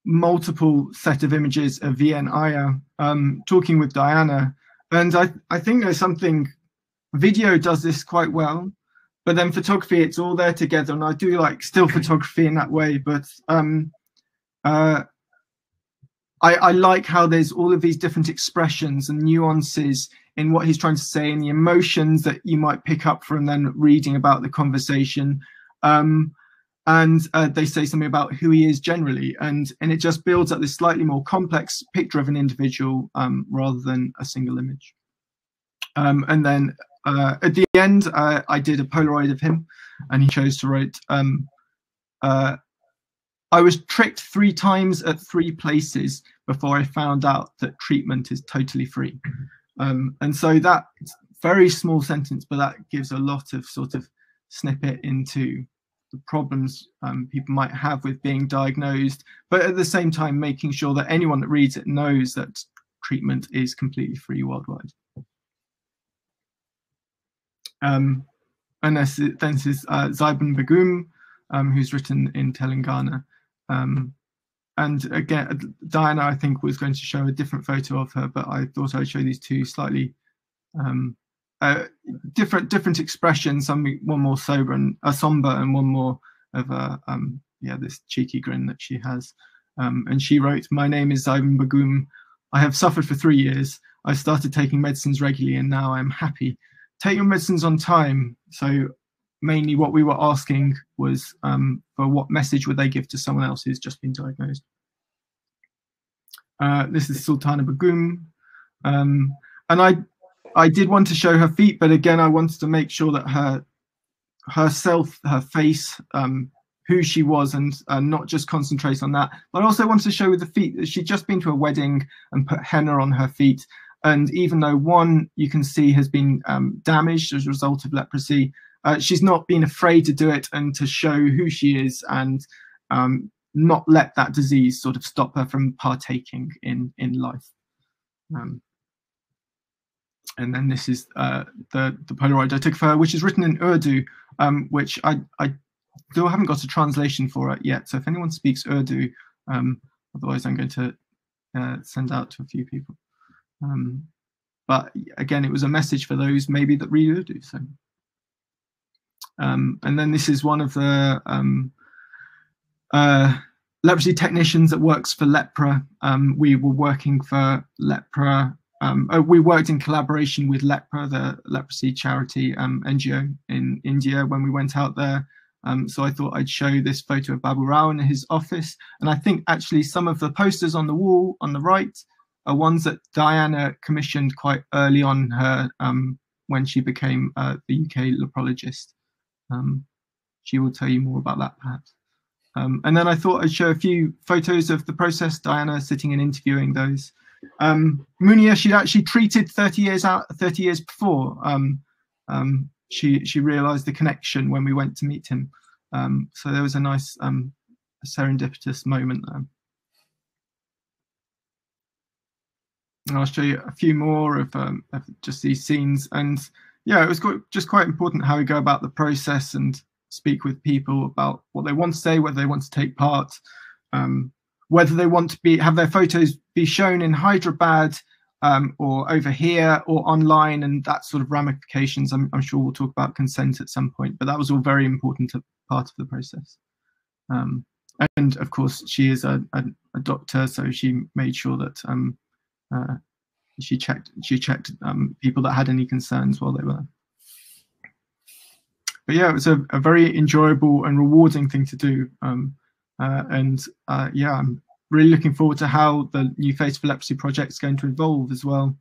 multiple set of images of VN Aya um, talking with Diana. And I, I think there's something, video does this quite well, but then photography, it's all there together. And I do like still photography in that way, but um, uh, I, I like how there's all of these different expressions and nuances in what he's trying to say and the emotions that you might pick up from then reading about the conversation. Um, and uh, they say something about who he is generally and and it just builds up this slightly more complex picture of an individual um, rather than a single image. Um, and then uh, at the end uh, i did a polaroid of him and he chose to write um, uh, i was tricked three times at three places before i found out that treatment is totally free. Um, and so that very small sentence but that gives a lot of sort of snippet into the problems um, people might have with being diagnosed, but at the same time, making sure that anyone that reads it knows that treatment is completely free worldwide. Um, and this, then this is uh, Zaiban Begum, um, who's written in Telangana. Um, and again, Diana, I think, was going to show a different photo of her, but I thought I'd show these two slightly um, uh, different different expressions. Some one more sober and a somber, and one more of a um, yeah this cheeky grin that she has. Um, and she wrote, "My name is Zaiban Begum. I have suffered for three years. I started taking medicines regularly, and now I'm happy. Take your medicines on time." So mainly what we were asking was um, for what message would they give to someone else who's just been diagnosed. Uh, this is Sultana Begum. Um, and I I did want to show her feet, but again, I wanted to make sure that her herself, her face, um, who she was, and uh, not just concentrate on that. But I also wanted to show with the feet that she'd just been to a wedding and put henna on her feet. And even though one you can see has been um, damaged as a result of leprosy, uh, she's not been afraid to do it and to show who she is and um, not let that disease sort of stop her from partaking in in life. Um, and then this is uh, the the Polaroid I took of her, which is written in Urdu, um, which I I still haven't got a translation for it yet. So if anyone speaks Urdu, um, otherwise I'm going to uh, send out to a few people. Um, but again, it was a message for those maybe that read Urdu. So, um, and then this is one of the um, uh, leprosy technicians that works for Lepra. Um, we were working for Lepra um, uh, we worked in collaboration with LEPRA, the leprosy charity um, NGO in India, when we went out there. Um, so I thought I'd show this photo of Babu Rao in his office. And I think actually some of the posters on the wall on the right are ones that Diana commissioned quite early on her um, when she became uh, the UK leprologist. Um, she will tell you more about that perhaps. Um, and then I thought I'd show a few photos of the process, Diana sitting and interviewing those. Um, Munir, she'd actually treated 30 years out, 30 years before. Um, um, she she realised the connection when we went to meet him. Um, so there was a nice um, serendipitous moment there. And I'll show you a few more of, um, of just these scenes. And yeah, it was quite, just quite important how we go about the process and speak with people about what they want to say, whether they want to take part. Um, whether they want to be have their photos be shown in Hyderabad um, or over here or online and that sort of ramifications. I'm, I'm, sure we'll talk about consent at some point, but that was all very important part of the process. Um, and of course, she is a, a, a, doctor, so she made sure that um, uh, she checked she checked um, people that had any concerns while they were. But yeah, it was a, a very enjoyable and rewarding thing to do. Um, uh, and uh, yeah, I'm really looking forward to how the new Face for Leprosy project is going to evolve as well.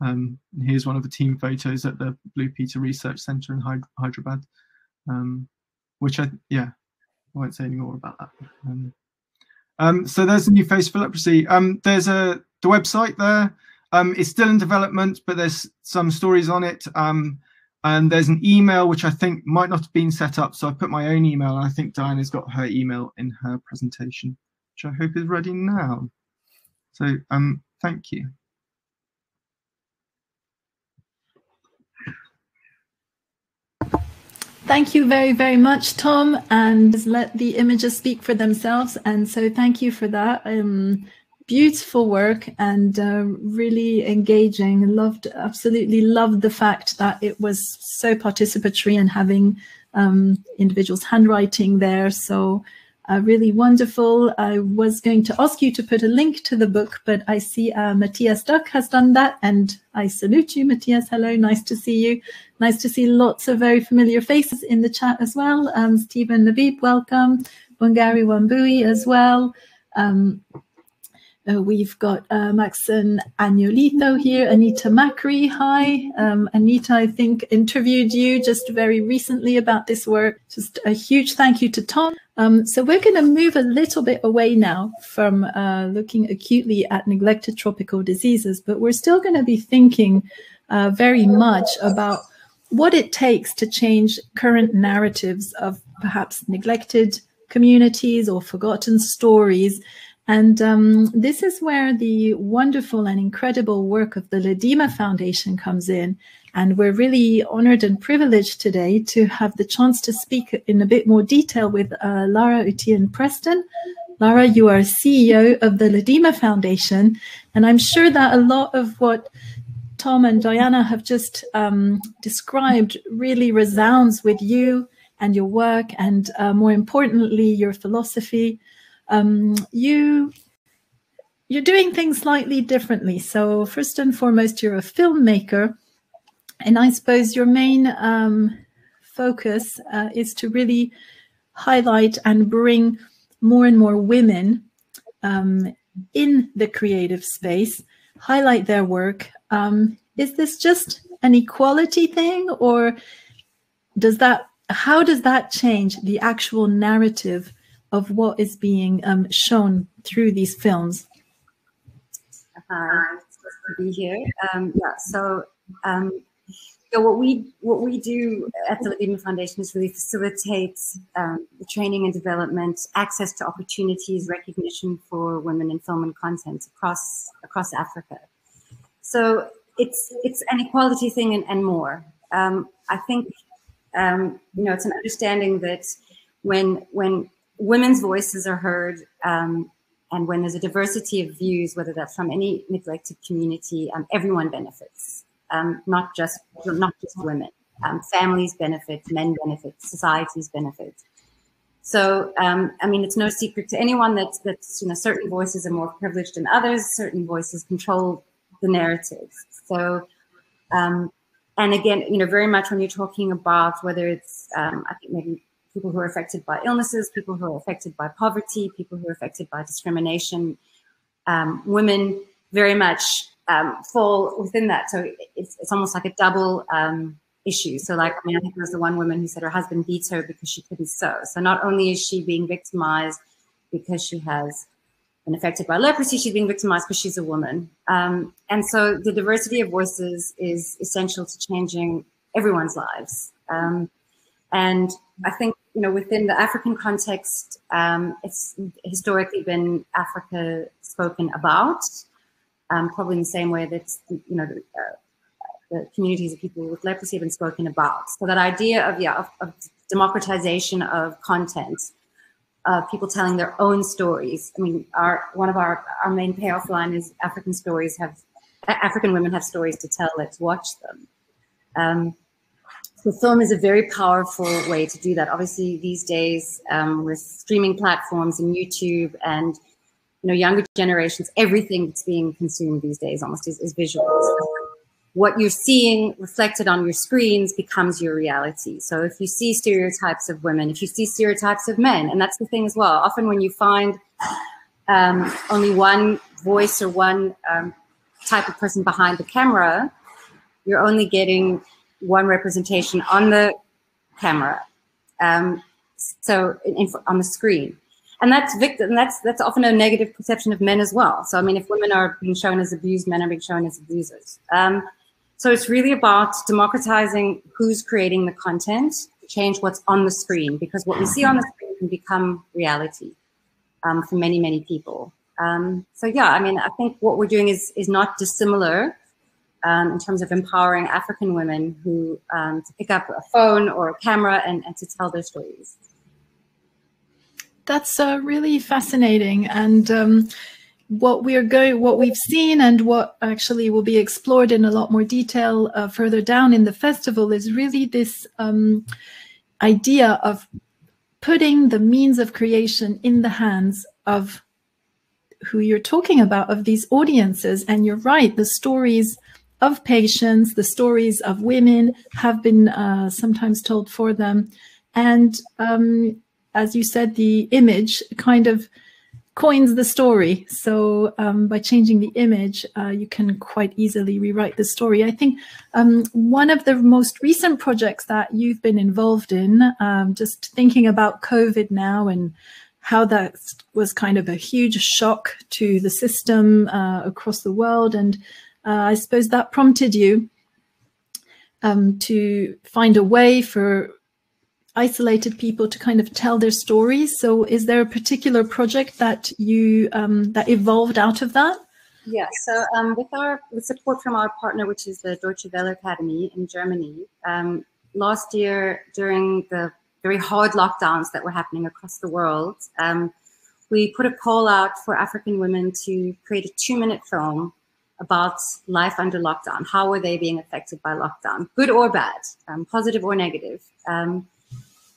Um, here's one of the team photos at the Blue Peter Research Centre in Hyderabad, um, which I, yeah, I won't say any more about that. Um, um so there's a new Face for Leprosy. Um, there's a the website there. Um, it's still in development, but there's some stories on it. And there's an email which I think might not have been set up, so I put my own email. And I think Diana's got her email in her presentation, which I hope is ready now. So um, thank you. Thank you very, very much, Tom, and let the images speak for themselves. And so thank you for that. Um, beautiful work and uh, really engaging. Loved, absolutely loved the fact that it was so participatory and having um, individuals handwriting there. So uh, really wonderful. I was going to ask you to put a link to the book, but I see uh, Matthias Duck has done that, and I salute you, Matthias. Hello, nice to see you. Nice to see lots of very familiar faces in the chat as well. Um, Stephen Labib, welcome. Bungari Wambui as well. Um, uh, we've got uh, Maxon Agnolito here, Anita Macri. Hi. Um, Anita, I think, interviewed you just very recently about this work. Just a huge thank you to Tom. Um, so we're going to move a little bit away now from uh, looking acutely at neglected tropical diseases, but we're still going to be thinking uh, very much about what it takes to change current narratives of perhaps neglected communities or forgotten stories and um, this is where the wonderful and incredible work of the Ladima Foundation comes in. And we're really honored and privileged today to have the chance to speak in a bit more detail with uh, Lara Utian Preston. Lara, you are CEO of the Ladima Foundation. And I'm sure that a lot of what Tom and Diana have just um, described really resounds with you and your work, and uh, more importantly, your philosophy um, you you're doing things slightly differently. So first and foremost, you're a filmmaker, and I suppose your main um, focus uh, is to really highlight and bring more and more women um, in the creative space, highlight their work. Um, is this just an equality thing, or does that? How does that change the actual narrative of what is being um, shown through these films. Hi, to be here. Um, yeah, so um, so what we what we do at the Ladima Foundation is really facilitate um, the training and development, access to opportunities, recognition for women in film and content across across Africa. So it's it's an equality thing and, and more. Um, I think um, you know it's an understanding that when when women's voices are heard um, and when there's a diversity of views whether that's from any neglected community um, everyone benefits um, not just not just women. Um, families benefit men benefit societies benefit. So um, i mean it's no secret to anyone that that you know certain voices are more privileged than others certain voices control the narratives so um, and again you know very much when you're talking about whether it's i think maybe people who are affected by illnesses, people who are affected by poverty, people who are affected by discrimination. Um, women very much um, fall within that. So it's, it's almost like a double um, issue. So like, I mean, I think there was the one woman who said her husband beat her because she couldn't sew. So not only is she being victimized because she has been affected by leprosy, she's being victimized because she's a woman. Um, and so the diversity of voices is essential to changing everyone's lives. Um, and I think you know, within the African context, um, it's historically been Africa spoken about, um, probably in the same way that you know the, uh, the, communities of people with leprosy have been spoken about. So that idea of yeah of, of democratization of content, of people telling their own stories. I mean, our one of our our main payoff line is African stories have African women have stories to tell. Let's watch them. Um, so film is a very powerful way to do that. Obviously, these days um, with streaming platforms and YouTube and you know younger generations, everything that's being consumed these days almost is, is visual. So what you're seeing reflected on your screens becomes your reality. So if you see stereotypes of women, if you see stereotypes of men, and that's the thing as well. Often when you find um, only one voice or one um, type of person behind the camera, you're only getting one representation on the camera, um, so in, on the screen, and that's victim. That's that's often a negative perception of men as well. So I mean, if women are being shown as abused, men are being shown as abusers. Um, So it's really about democratizing who's creating the content change what's on the screen because what we see on the screen can become reality um, for many, many people. Um, so yeah, I mean, I think what we're doing is is not dissimilar um, in terms of empowering African women who um, to pick up a phone or a camera and, and to tell their stories. That's uh, really fascinating, and um, what we are going, what we've seen, and what actually will be explored in a lot more detail uh, further down in the festival is really this um, idea of putting the means of creation in the hands of who you're talking about, of these audiences. And you're right, the stories of patients, the stories of women have been uh, sometimes told for them. And um, as you said, the image kind of coins the story. So um, by changing the image, uh, you can quite easily rewrite the story. I think um, one of the most recent projects that you've been involved in, um, just thinking about COVID now and how that was kind of a huge shock to the system uh, across the world. And uh, I suppose that prompted you um, to find a way for isolated people to kind of tell their stories. So is there a particular project that you um, that evolved out of that? Yeah, so um, with our with support from our partner, which is the Deutsche Welle Academy in Germany, um, last year during the very hard lockdowns that were happening across the world, um, we put a call out for African women to create a two-minute film about life under lockdown. How were they being affected by lockdown, good or bad, um, positive or negative? Um,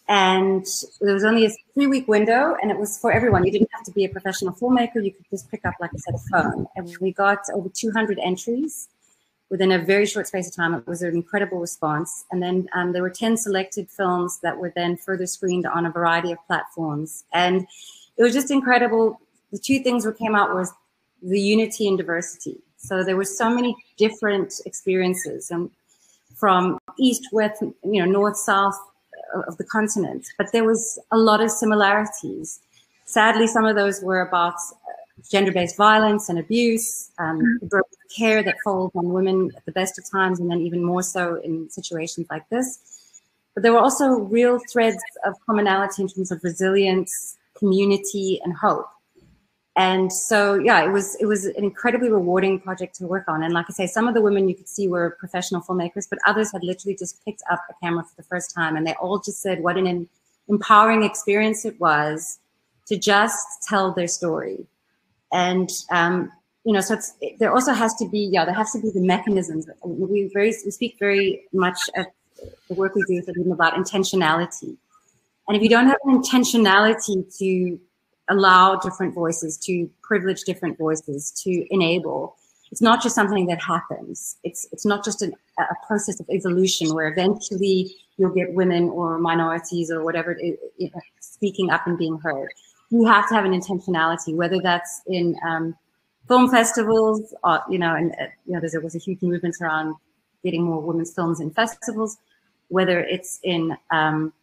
and there was only a three week window and it was for everyone. You didn't have to be a professional filmmaker. You could just pick up, like I said, a phone. And we got over 200 entries within a very short space of time. It was an incredible response. And then um, there were 10 selected films that were then further screened on a variety of platforms. And it was just incredible. The two things that came out was the unity and diversity. So there were so many different experiences and from east, west, you know, north, south, of the continent, but there was a lot of similarities. Sadly, some of those were about uh, gender-based violence and abuse, um, mm-hmm. the care that falls on women at the best of times, and then even more so in situations like this. But there were also real threads of commonality in terms of resilience, community, and hope. And so, yeah, it was it was an incredibly rewarding project to work on. And like I say, some of the women you could see were professional filmmakers, but others had literally just picked up a camera for the first time, and they all just said what an empowering experience it was to just tell their story. And um, you know, so it's, there also has to be, yeah, there has to be the mechanisms. We very we speak very much at the work we do about intentionality. And if you don't have an intentionality to allow different voices, to privilege different voices, to enable. It's not just something that happens. It's it's not just an, a process of evolution where eventually you'll get women or minorities or whatever speaking up and being heard. You have to have an intentionality, whether that's in um, film festivals, or, you know, and uh, you know, there was a huge movement around getting more women's films in festivals, whether it's in um,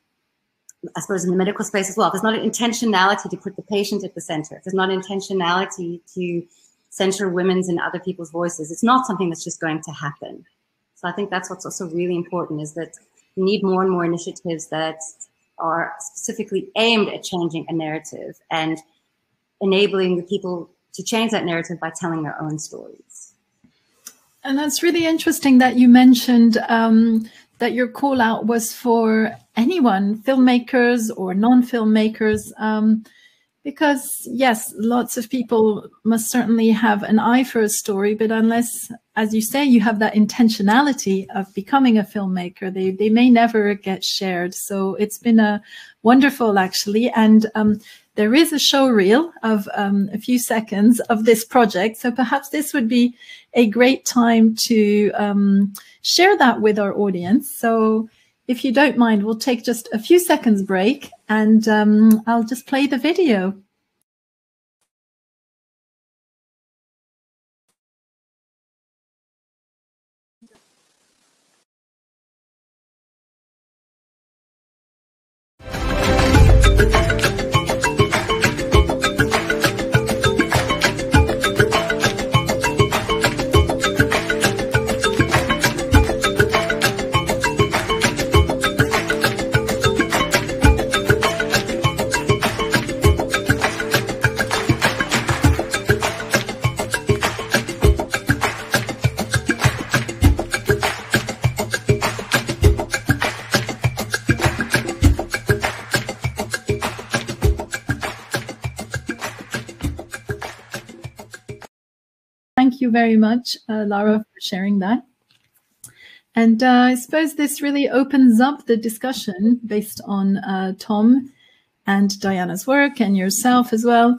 I suppose in the medical space as well. There's not an intentionality to put the patient at the center. There's not intentionality to center women's and other people's voices. It's not something that's just going to happen. So I think that's what's also really important is that we need more and more initiatives that are specifically aimed at changing a narrative and enabling the people to change that narrative by telling their own stories. And that's really interesting that you mentioned um, that your call out was for anyone, filmmakers or non-filmmakers, um, because yes, lots of people must certainly have an eye for a story, but unless, as you say, you have that intentionality of becoming a filmmaker, they, they may never get shared. So it's been a wonderful actually. And um, there is a show reel of um, a few seconds of this project. So perhaps this would be a great time to um, share that with our audience. So if you don't mind, we'll take just a few seconds break and um, I'll just play the video. Very much, uh, Lara, for sharing that. And uh, I suppose this really opens up the discussion based on uh, Tom and Diana's work and yourself as well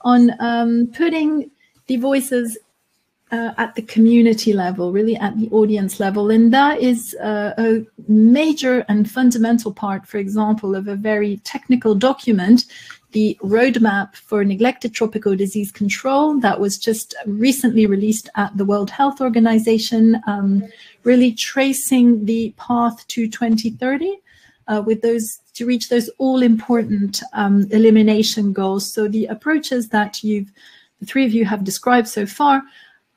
on um, putting the voices uh, at the community level, really at the audience level. And that is uh, a major and fundamental part, for example, of a very technical document, the Roadmap for Neglected Tropical Disease Control, that was just recently released at the World Health Organization, um, really tracing the path to 2030 uh, with those to reach those all important um, elimination goals. So the approaches that you've, the three of you have described so far,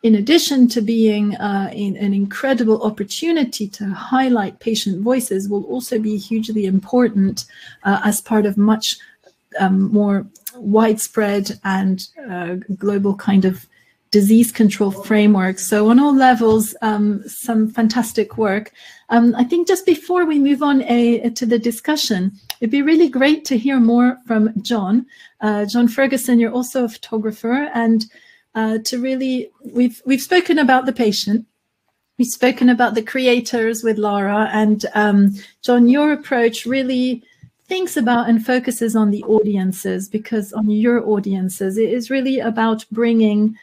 in addition to being uh, in, an incredible opportunity to highlight patient voices, will also be hugely important uh, as part of much um, more widespread and uh, global kind of disease control framework. So on all levels, um, some fantastic work. Um, I think just before we move on a, to the discussion, it'd be really great to hear more from John. Uh, John Ferguson, you're also a photographer, and uh, to really, we've we've spoken about the patient, we've spoken about the creators with Lara, and um, John, your approach really thinks about and focuses on the audiences because on your audiences, it is really about bringing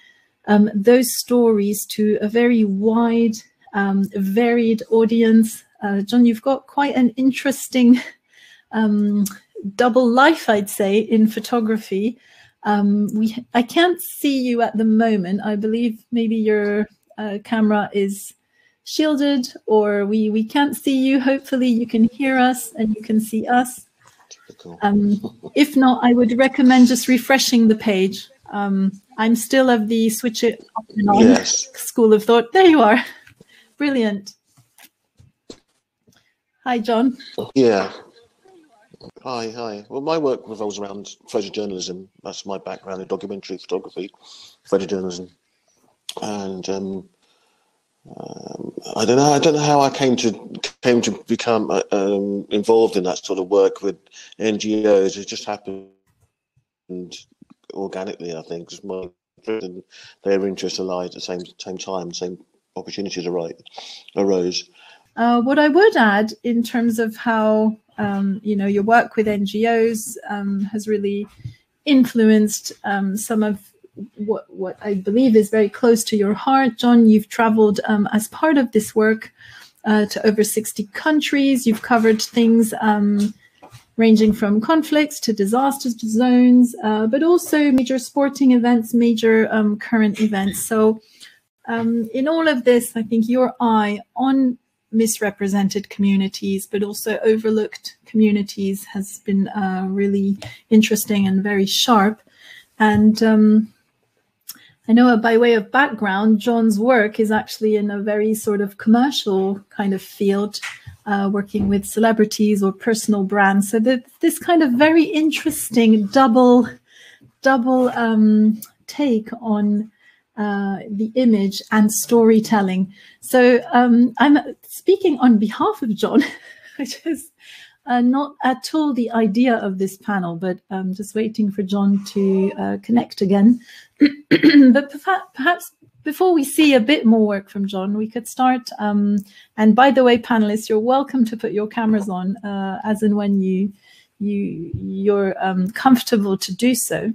um, those stories to a very wide, um, varied audience. Uh, John, you've got quite an interesting um, double life, I'd say, in photography. Um, we, I can't see you at the moment. I believe maybe your uh, camera is shielded or we, we can't see you. Hopefully you can hear us and you can see us. Um, if not, I would recommend just refreshing the page. Um, I'm still of the switch it off and on yes. school of thought. There you are. Brilliant. Hi, John. Yeah. Hi, hi. Well, my work revolves around photojournalism. That's my background in documentary photography, photojournalism, and um, um, I don't know. I don't know how I came to came to become uh, um, involved in that sort of work with NGOs. It just happened organically, I think, because my their interests allied at the same same time, same opportunities arose. arose. Uh, what I would add in terms of how um, you know your work with NGOs um, has really influenced um, some of what what I believe is very close to your heart, John. You've traveled um, as part of this work uh, to over sixty countries. You've covered things um, ranging from conflicts to disaster zones, uh, but also major sporting events, major um, current events. So, um, in all of this, I think your eye on misrepresented communities, but also overlooked communities, has been uh, really interesting and very sharp. And um, I know by way of background, John's work is actually in a very sort of commercial kind of field uh, working with celebrities or personal brands. So that this kind of very interesting double double um, take on uh, the image and storytelling. So um, I'm speaking on behalf of John, which is uh, not at all the idea of this panel, but I'm just waiting for John to uh, connect again. But perhaps before we see a bit more work from John, we could start. Um, and by the way, panelists, you're welcome to put your cameras on uh, as and when you you you're um, comfortable to do so.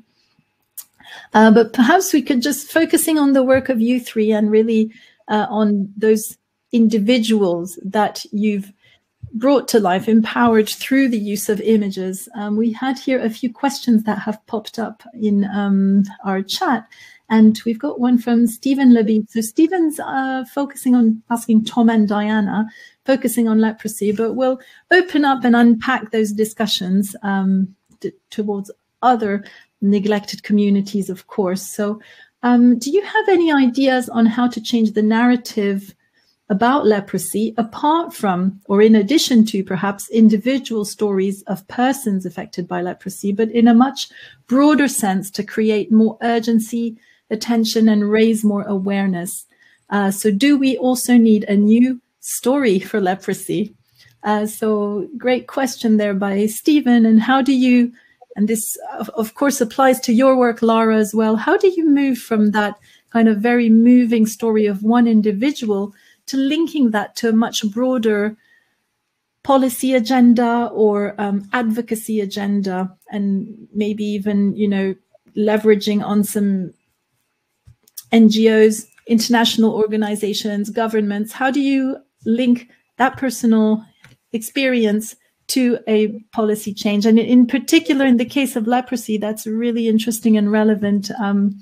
Uh, but perhaps we could just focusing on the work of you three and really uh, on those individuals that you've brought to life, empowered through the use of images. Um, we had here a few questions that have popped up in um, our chat. And we've got one from Stephen Levy. So Stephen's uh, focusing on asking Tom and Diana, focusing on leprosy, but we'll open up and unpack those discussions um, towards other neglected communities, of course. So um, do you have any ideas on how to change the narrative about leprosy apart from or in addition to perhaps individual stories of persons affected by leprosy, but in a much broader sense to create more urgency, attention and raise more awareness. Uh, so do we also need a new story for leprosy? Uh, so great question there by Stephen. And how do you, and this of, course applies to your work, Lara, as well, how do you move from that kind of very moving story of one individual to linking that to a much broader policy agenda or um, advocacy agenda and maybe even you know leveraging on some ngos international organizations governments. How do you link that personal experience to a policy change? And in particular in the case of leprosy that's really interesting and relevant um,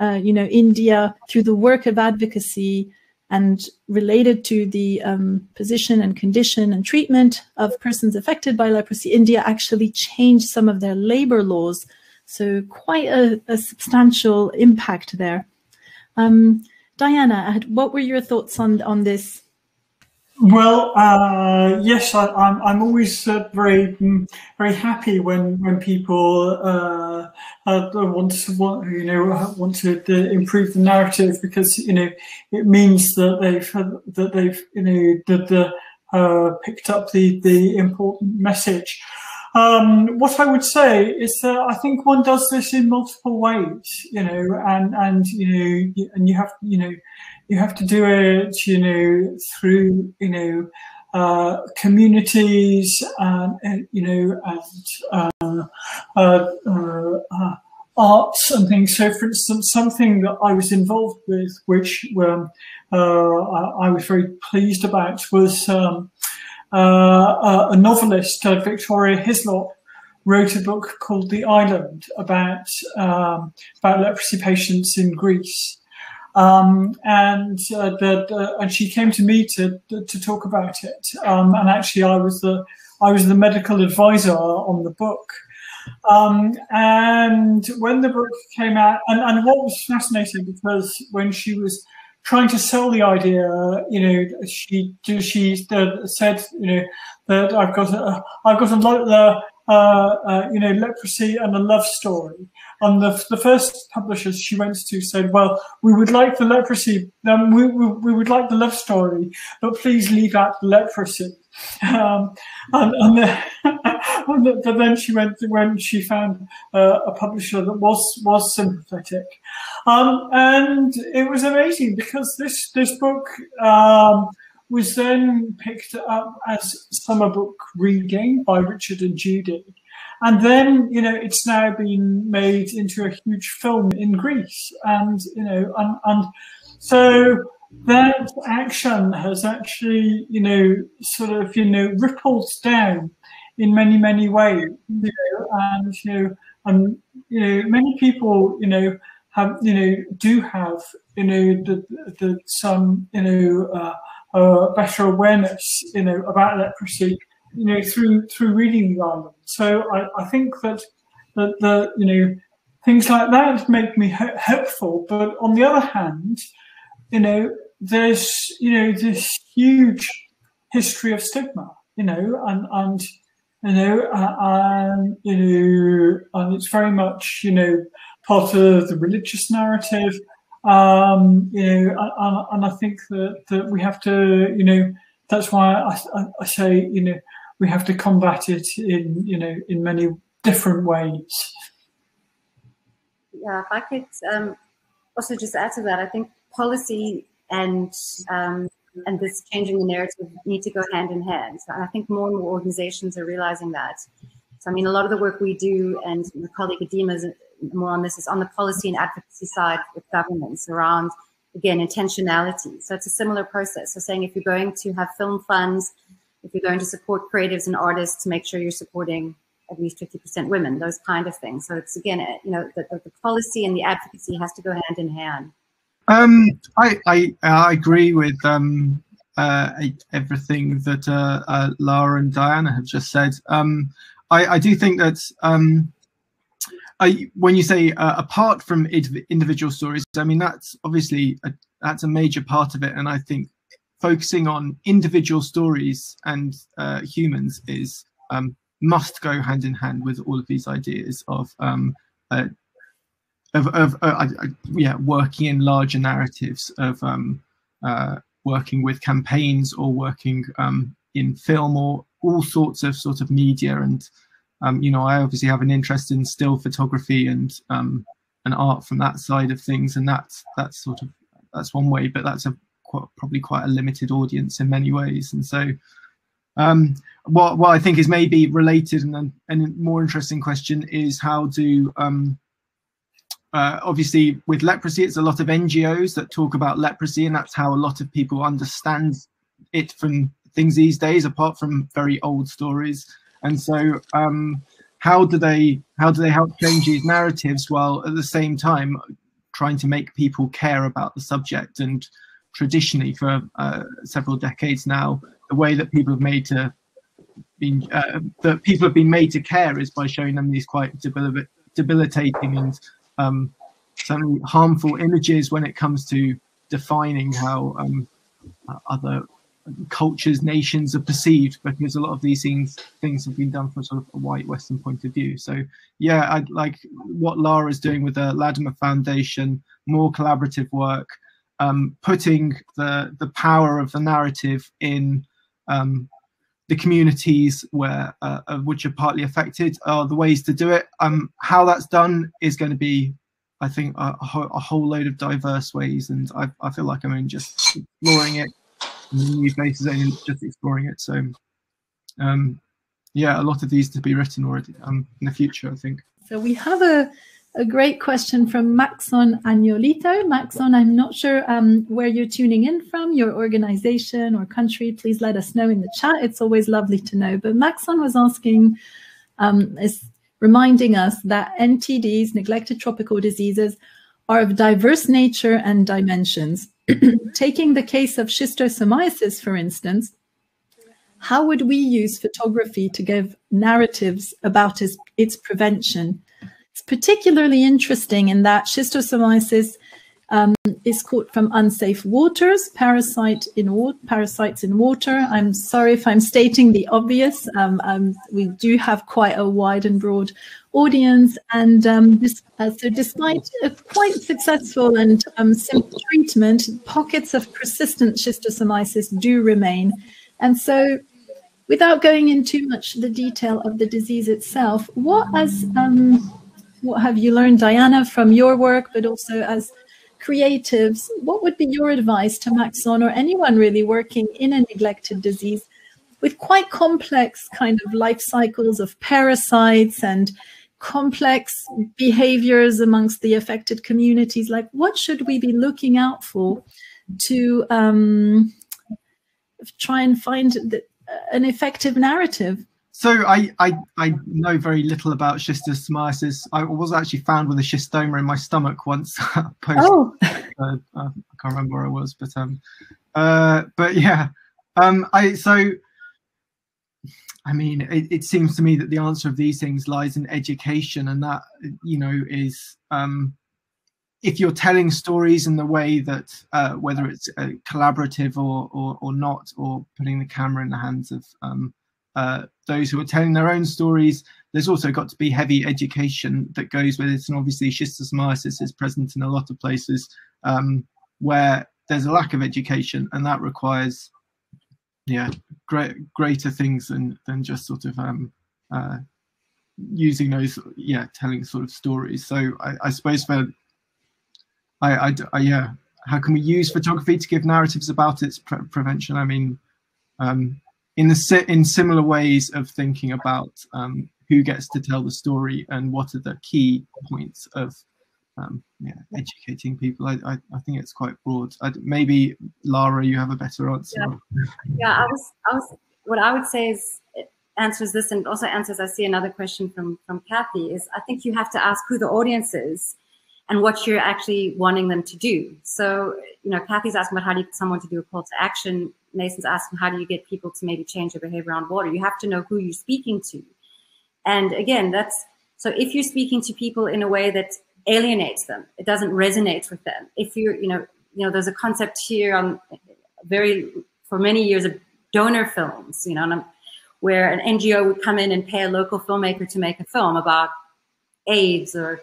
uh, you know india through the work of advocacy and related to the um, position and condition and treatment of persons affected by leprosy, India actually changed some of their labor laws. So quite a, a substantial impact there. Um, Diana, what were your thoughts on, on this? Well, uh, yes, I, am I'm, I'm always uh, very mm, very happy when when people uh, uh want to want you know want to improve the narrative because you know it means that they've that they've you know that uh, picked up the the important message. Um, what I would say is that I think one does this in multiple ways, you know, and and you know, and you have you know you have to do it, you know, through, you know, uh, communities and, and, you know, and uh, uh, uh, arts and things. So, for instance, something that I was involved with, which um, I was very pleased about, was um, a novelist, Victoria Hislop, wrote a book called The Island about um, about leprosy patients in Greece. Um, and uh, and she came to me to to talk about it. Um, and actually, I was the I was the medical advisor on the book. Um, and when the book came out, and, and what was fascinating because when she was trying to sell the idea, you know, she she said, you know, that I've got a I've got a lot of the uh, uh, you know leprosy and a love story, and the, the first publishers she went to said, well, we would like the leprosy, um, we, we, we would like the love story, but please leave out the leprosy. Um, and, and, the, but then she went when she found uh, a publisher that was was sympathetic, um, and it was amazing because this this book um, was then picked up as summer book reading by Richard and Judy, and then, you know, it's now been made into a huge film in Greece. And, you know, and, and so that action has actually, you know, sort of, you know, rippled down in many, many ways. You know, and, you know, and, you know, many people, you know, have, you know, do have, you know, the, the, some, you know, uh, uh, better awareness, you know, about leprosy you know, through through reading the island. So I, I think that that the you know things like that make me ho- hopeful. But on the other hand, you know, there's you know this huge history of stigma, you know, and and you know, uh, and you know, and it's very much you know part of the religious narrative. Um, you know, and, and I think that that we have to, you know, that's why I, I, I say, you know, we have to combat it in you know in many different ways. Yeah, if I could um, also just add to that, I think policy and um, and this changing the narrative need to go hand in hand. So I think more and more organizations are realizing that. So I mean, a lot of the work we do, and my colleague Adima is more on this, is on the policy and advocacy side with governments around again intentionality. So it's a similar process. So saying if you're going to have film funds if you're going to support creatives and artists, make sure you're supporting at least 50% women, those kind of things. So it's again, you know, the, the policy and the advocacy has to go hand in hand. Um, I, I, I agree with um, uh, everything that uh, uh, Lara and Diana have just said. Um, I, I do think that um, I, when you say uh, apart from individual stories, I mean that's obviously a, that's a major part of it, and I think focusing on individual stories and uh, humans is um, must go hand in hand with all of these ideas of um, uh, of, of uh, yeah working in larger narratives of um, uh, working with campaigns or working um, in film or all sorts of sort of media and um, you know I obviously have an interest in still photography and um, and art from that side of things, and that's that's sort of that's one way, but that's a quite, probably quite a limited audience in many ways, and so. Um, what what I think is maybe related and a more interesting question is how do um, uh, obviously with leprosy it's a lot of NGOs that talk about leprosy and that's how a lot of people understand it from things these days apart from very old stories and so um, how do they how do they help change these narratives while at the same time trying to make people care about the subject? And traditionally for uh, several decades now the way that people have made to been uh, that people have been made to care is by showing them these quite debil- debilitating and um, certainly harmful images when it comes to defining how um, other cultures, nations are perceived because a lot of these things things have been done from sort of a white Western point of view. So yeah, I like what Lara is doing with the Ladima Foundation, more collaborative work, um, putting the the power of the narrative in um, the communities where uh, which are partly affected are the ways to do it. Um, how that's done is going to be, I think, a, a, whole load of diverse ways, and I, I feel like I'm mean, just exploring it new places and just exploring it. So, um, yeah, a lot of these to be written already um, in the future, I think. So we have a a great question from Maxon Agnolito. Maxon, I'm not sure um, where you're tuning in from, your organization or country. Please let us know in the chat. It's always lovely to know. But Maxon was asking, um, is reminding us that NTDs, neglected tropical diseases, are of diverse nature and dimensions. Taking the case of schistosomiasis, for instance, how would we use photography to give narratives about its, its prevention? It's particularly interesting in that schistosomiasis um, is caught from unsafe waters, parasite in wa parasites in water. I'm sorry if I'm stating the obvious. Um, um, we do have quite a wide and broad audience, and um, this, uh, so despite a quite successful and um, simple treatment, pockets of persistent schistosomiasis do remain. And so without going into much the detail of the disease itself, what as um, what have you learned, Diana, from your work, but also as creatives? What would be your advice to Maxon or anyone really working in a neglected disease with quite complex kind of life cycles of parasites and complex behaviors amongst the affected communities? Like, what should we be looking out for to um, try and find the, an effective narrative? So I, I I know very little about schistosomiasis. I was actually found with a schistoma in my stomach once. post, oh. Uh, I can't remember where I was, but um, uh, but yeah, um, I so. I mean, it, it seems to me that the answer of these things lies in education, and that you know is um, if you're telling stories in the way that uh, whether it's uh, collaborative or, or or not, or putting the camera in the hands of um, uh, those who are telling their own stories. There's also got to be heavy education that goes with it, and obviously schistosomiasis is present in a lot of places um, where there's a lack of education, and that requires, yeah, great, greater things than than just sort of um, uh, using those, yeah, telling sort of stories. So I, I suppose for, I, I, I, yeah, how can we use photography to give narratives about its pre prevention? I mean, um, in the in similar ways of thinking about um, who gets to tell the story and what are the key points of um, yeah, educating people. I, I, I, think it's quite broad. I, maybe Lara, you have a better answer. Yeah. yeah, I was I was what I would say is it answers this and also answers I see another question from from Kathy is I think you have to ask who the audience is and what you're actually wanting them to do. So, you know, Kathy's asking about how do you get someone to do a call to action. Mason's asking how do you get people to maybe change their behavior on water. You have to know who you're speaking to. And again, that's so if you're speaking to people in a way that alienates them, it doesn't resonate with them. If you're, you know, you know, there's a concept here on very for many years of donor films, you know, where an NGO would come in and pay a local filmmaker to make a film about AIDS or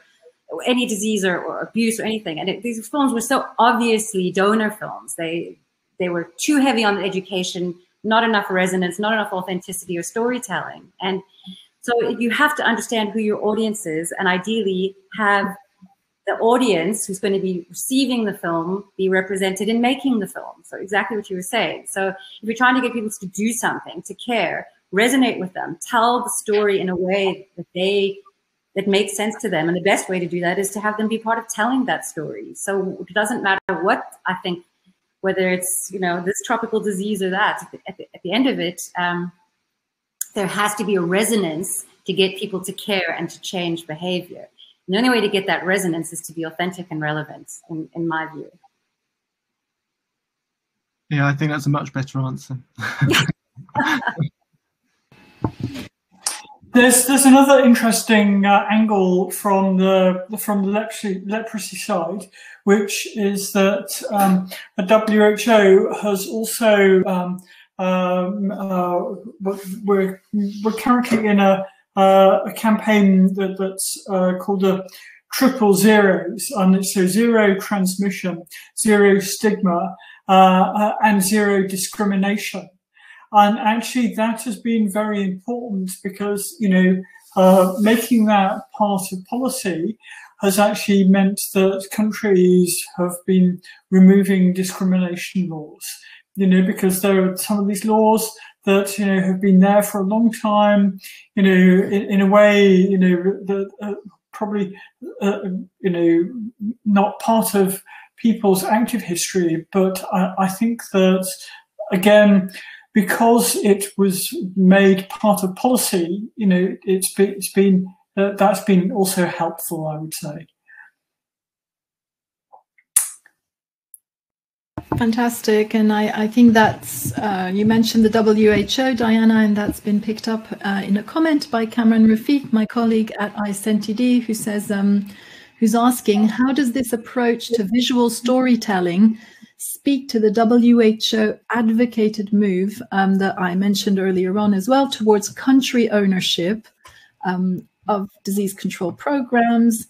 any disease or, or abuse or anything. And it, these films were so obviously donor films. They they were too heavy on education, not enough resonance, not enough authenticity or storytelling. And so you have to understand who your audience is, and ideally have the audience who's going to be receiving the film be represented in making the film. So exactly what you were saying. So if you're trying to get people to do something, to care, resonate with them, tell the story in a way that they that makes sense to them. And the best way to do that is to have them be part of telling that story. So it doesn't matter what I think, whether it's you know this tropical disease or that. At the, at the, at the end of it, um, there has to be a resonance to get people to care and to change behavior. And the only way to get that resonance is to be authentic and relevant, in, in my view. Yeah, I think that's a much better answer. There's there's another interesting uh, angle from the from the leprosy, leprosy side, which is that um, the WHO has also um, um, uh, we're we're currently in a uh, a campaign that, that's uh, called the triple zeros, and it's so zero transmission, zero stigma, uh, uh, and zero discrimination. And actually, that has been very important because, you know, uh, making that part of policy has actually meant that countries have been removing discrimination laws, you know, because there are some of these laws that, you know, have been there for a long time, you know, in, in a way, you know, that uh, probably, uh, you know, not part of people's active history. But I, I think that, again, because it was made part of policy, you know, it's it's been uh, that's been also helpful, I would say. Fantastic, and I, I think that's uh, you mentioned the WHO, Diana, and that's been picked up uh, in a comment by Cameron Rafiq, my colleague at ISNTD, who says, um, who's asking, how does this approach to visual storytelling speak to the WHO advocated move um, that I mentioned earlier on as well towards country ownership um, of disease control programs,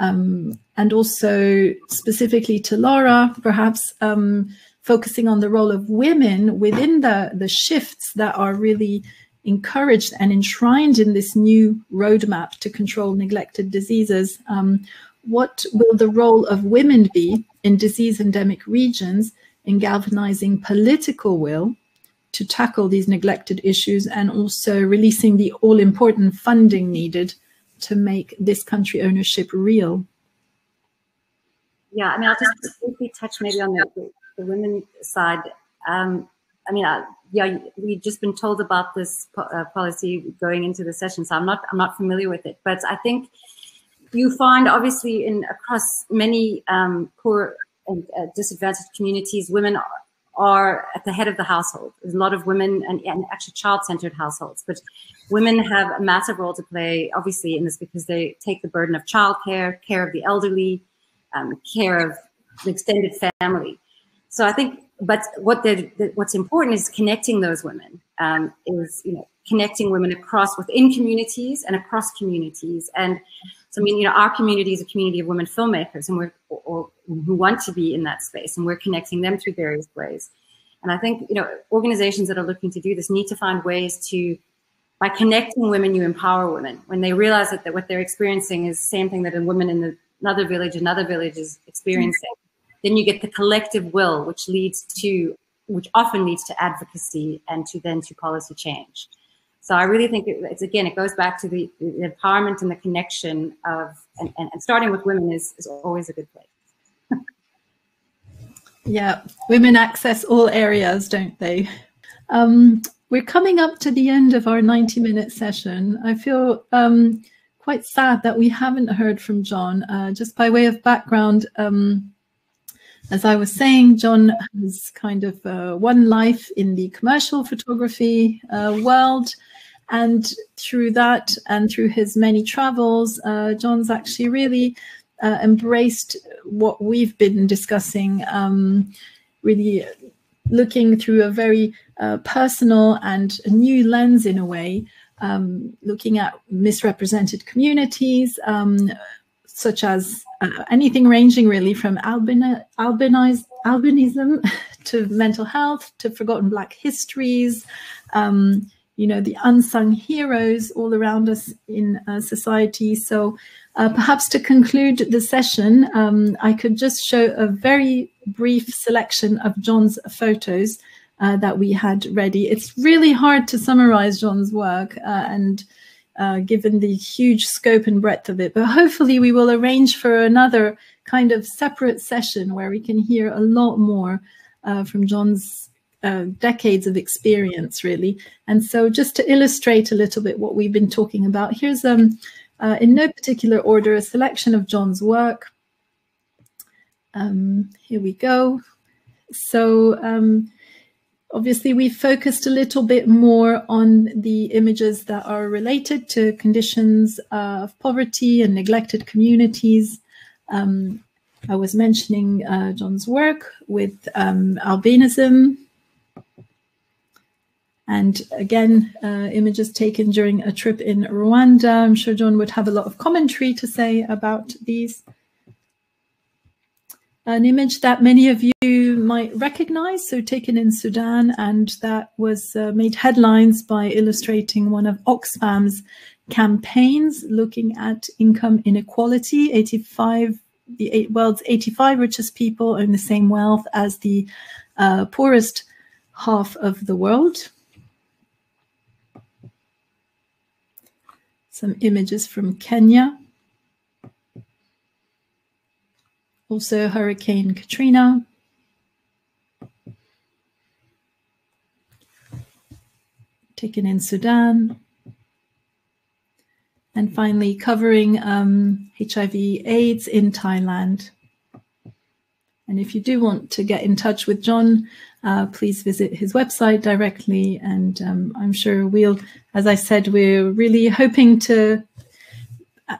um, and also specifically to Lara, perhaps um, focusing on the role of women within the, the shifts that are really encouraged and enshrined in this new roadmap to control neglected diseases. Um, what will the role of women be in disease endemic regions in galvanizing political will to tackle these neglected issues and also releasing the all important funding needed to make this country ownership real? Yeah, I mean, I'll just briefly touch maybe on the, the, women side. Um, I mean, uh, yeah, we've just been told about this po uh, policy going into the session, so I'm not I'm not familiar with it. But I think you find obviously in across many um, poor and uh, disadvantaged communities, women are, are, at the head of the household. There's a lot of women and, and actually child-centered households, but women have a massive role to play, obviously, in this because they take the burden of childcare, care of the elderly, um, care of the extended family. So I think, but what what's important is connecting those women. Um, is you know connecting women across within communities and across communities and so, I mean, you know, our community is a community of women filmmakers, and we're or, or who want to be in that space, and we're connecting them through various ways. And I think you know, organizations that are looking to do this need to find ways to, by connecting women, you empower women. When they realize that, that what they're experiencing is the same thing that a woman in the, another village, another village is experiencing, then you get the collective will, which leads to, which often leads to advocacy and to then to policy change. So I really think it's again, it goes back to the, the empowerment and the connection of, and, and, and starting with women is, is always a good place. yeah, women access all areas, don't they? Um, we're coming up to the end of our 90 minute session. I feel um, quite sad that we haven't heard from John. Uh, just by way of background, um, as I was saying, John has kind of uh, one life in the commercial photography uh, world. And through that and through his many travels, uh, John's actually really uh, embraced what we've been discussing, um, really looking through a very uh, personal and new lens in a way, um, looking at misrepresented communities, um, such as uh, anything ranging really from albin- albiniz- albinism to mental health to forgotten Black histories. Um, you know, the unsung heroes all around us in uh, society. So uh, perhaps to conclude the session, um, I could just show a very brief selection of John's photos uh, that we had ready. It's really hard to summarize John's work uh, and uh, given the huge scope and breadth of it, but hopefully we will arrange for another kind of separate session where we can hear a lot more uh, from John's uh, decades of experience, really. And so just to illustrate a little bit what we've been talking about, here's, um, uh, in no particular order, a selection of John's work. Um, here we go. So um, obviously we focused a little bit more on the images that are related to conditions of poverty and neglected communities. Um, I was mentioning uh, John's work with um, albinism. And again, uh, images taken during a trip in Rwanda. I'm sure John would have a lot of commentary to say about these. An image that many of you might recognize, so taken in Sudan, and that was uh, made headlines by illustrating one of Oxfam's campaigns looking at income inequality. 85 the world's 85 richest people own the same wealth as the uh, poorest half of the world. Some images from Kenya. Also Hurricane Katrina. Taken in Sudan. And finally, covering um, HIV AIDS in Thailand. And if you do want to get in touch with John, uh, please visit his website directly. And um, I'm sure we'll, as I said, we're really hoping to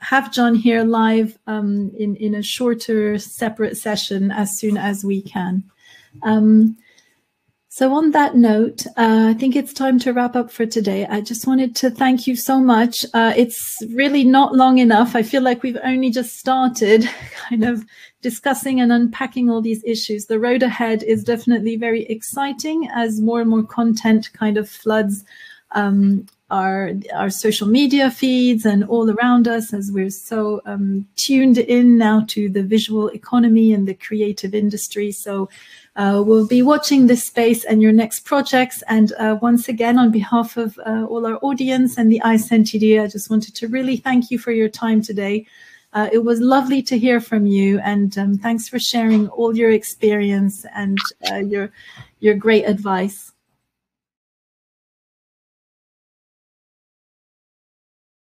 have John here live um, in, in a shorter, separate session as soon as we can. Um, so on that note, uh, I think it's time to wrap up for today. I just wanted to thank you so much. Uh, it's really not long enough. I feel like we've only just started kind of discussing and unpacking all these issues. The road ahead is definitely very exciting as more and more content kind of floods um, our our social media feeds and all around us as we're so um, tuned in now to the visual economy and the creative industry. So uh, we'll be watching this space and your next projects. And uh, once again, on behalf of uh, all our audience and the ISNTD, I just wanted to really thank you for your time today. Uh, it was lovely to hear from you, and um, thanks for sharing all your experience and uh, your your great advice.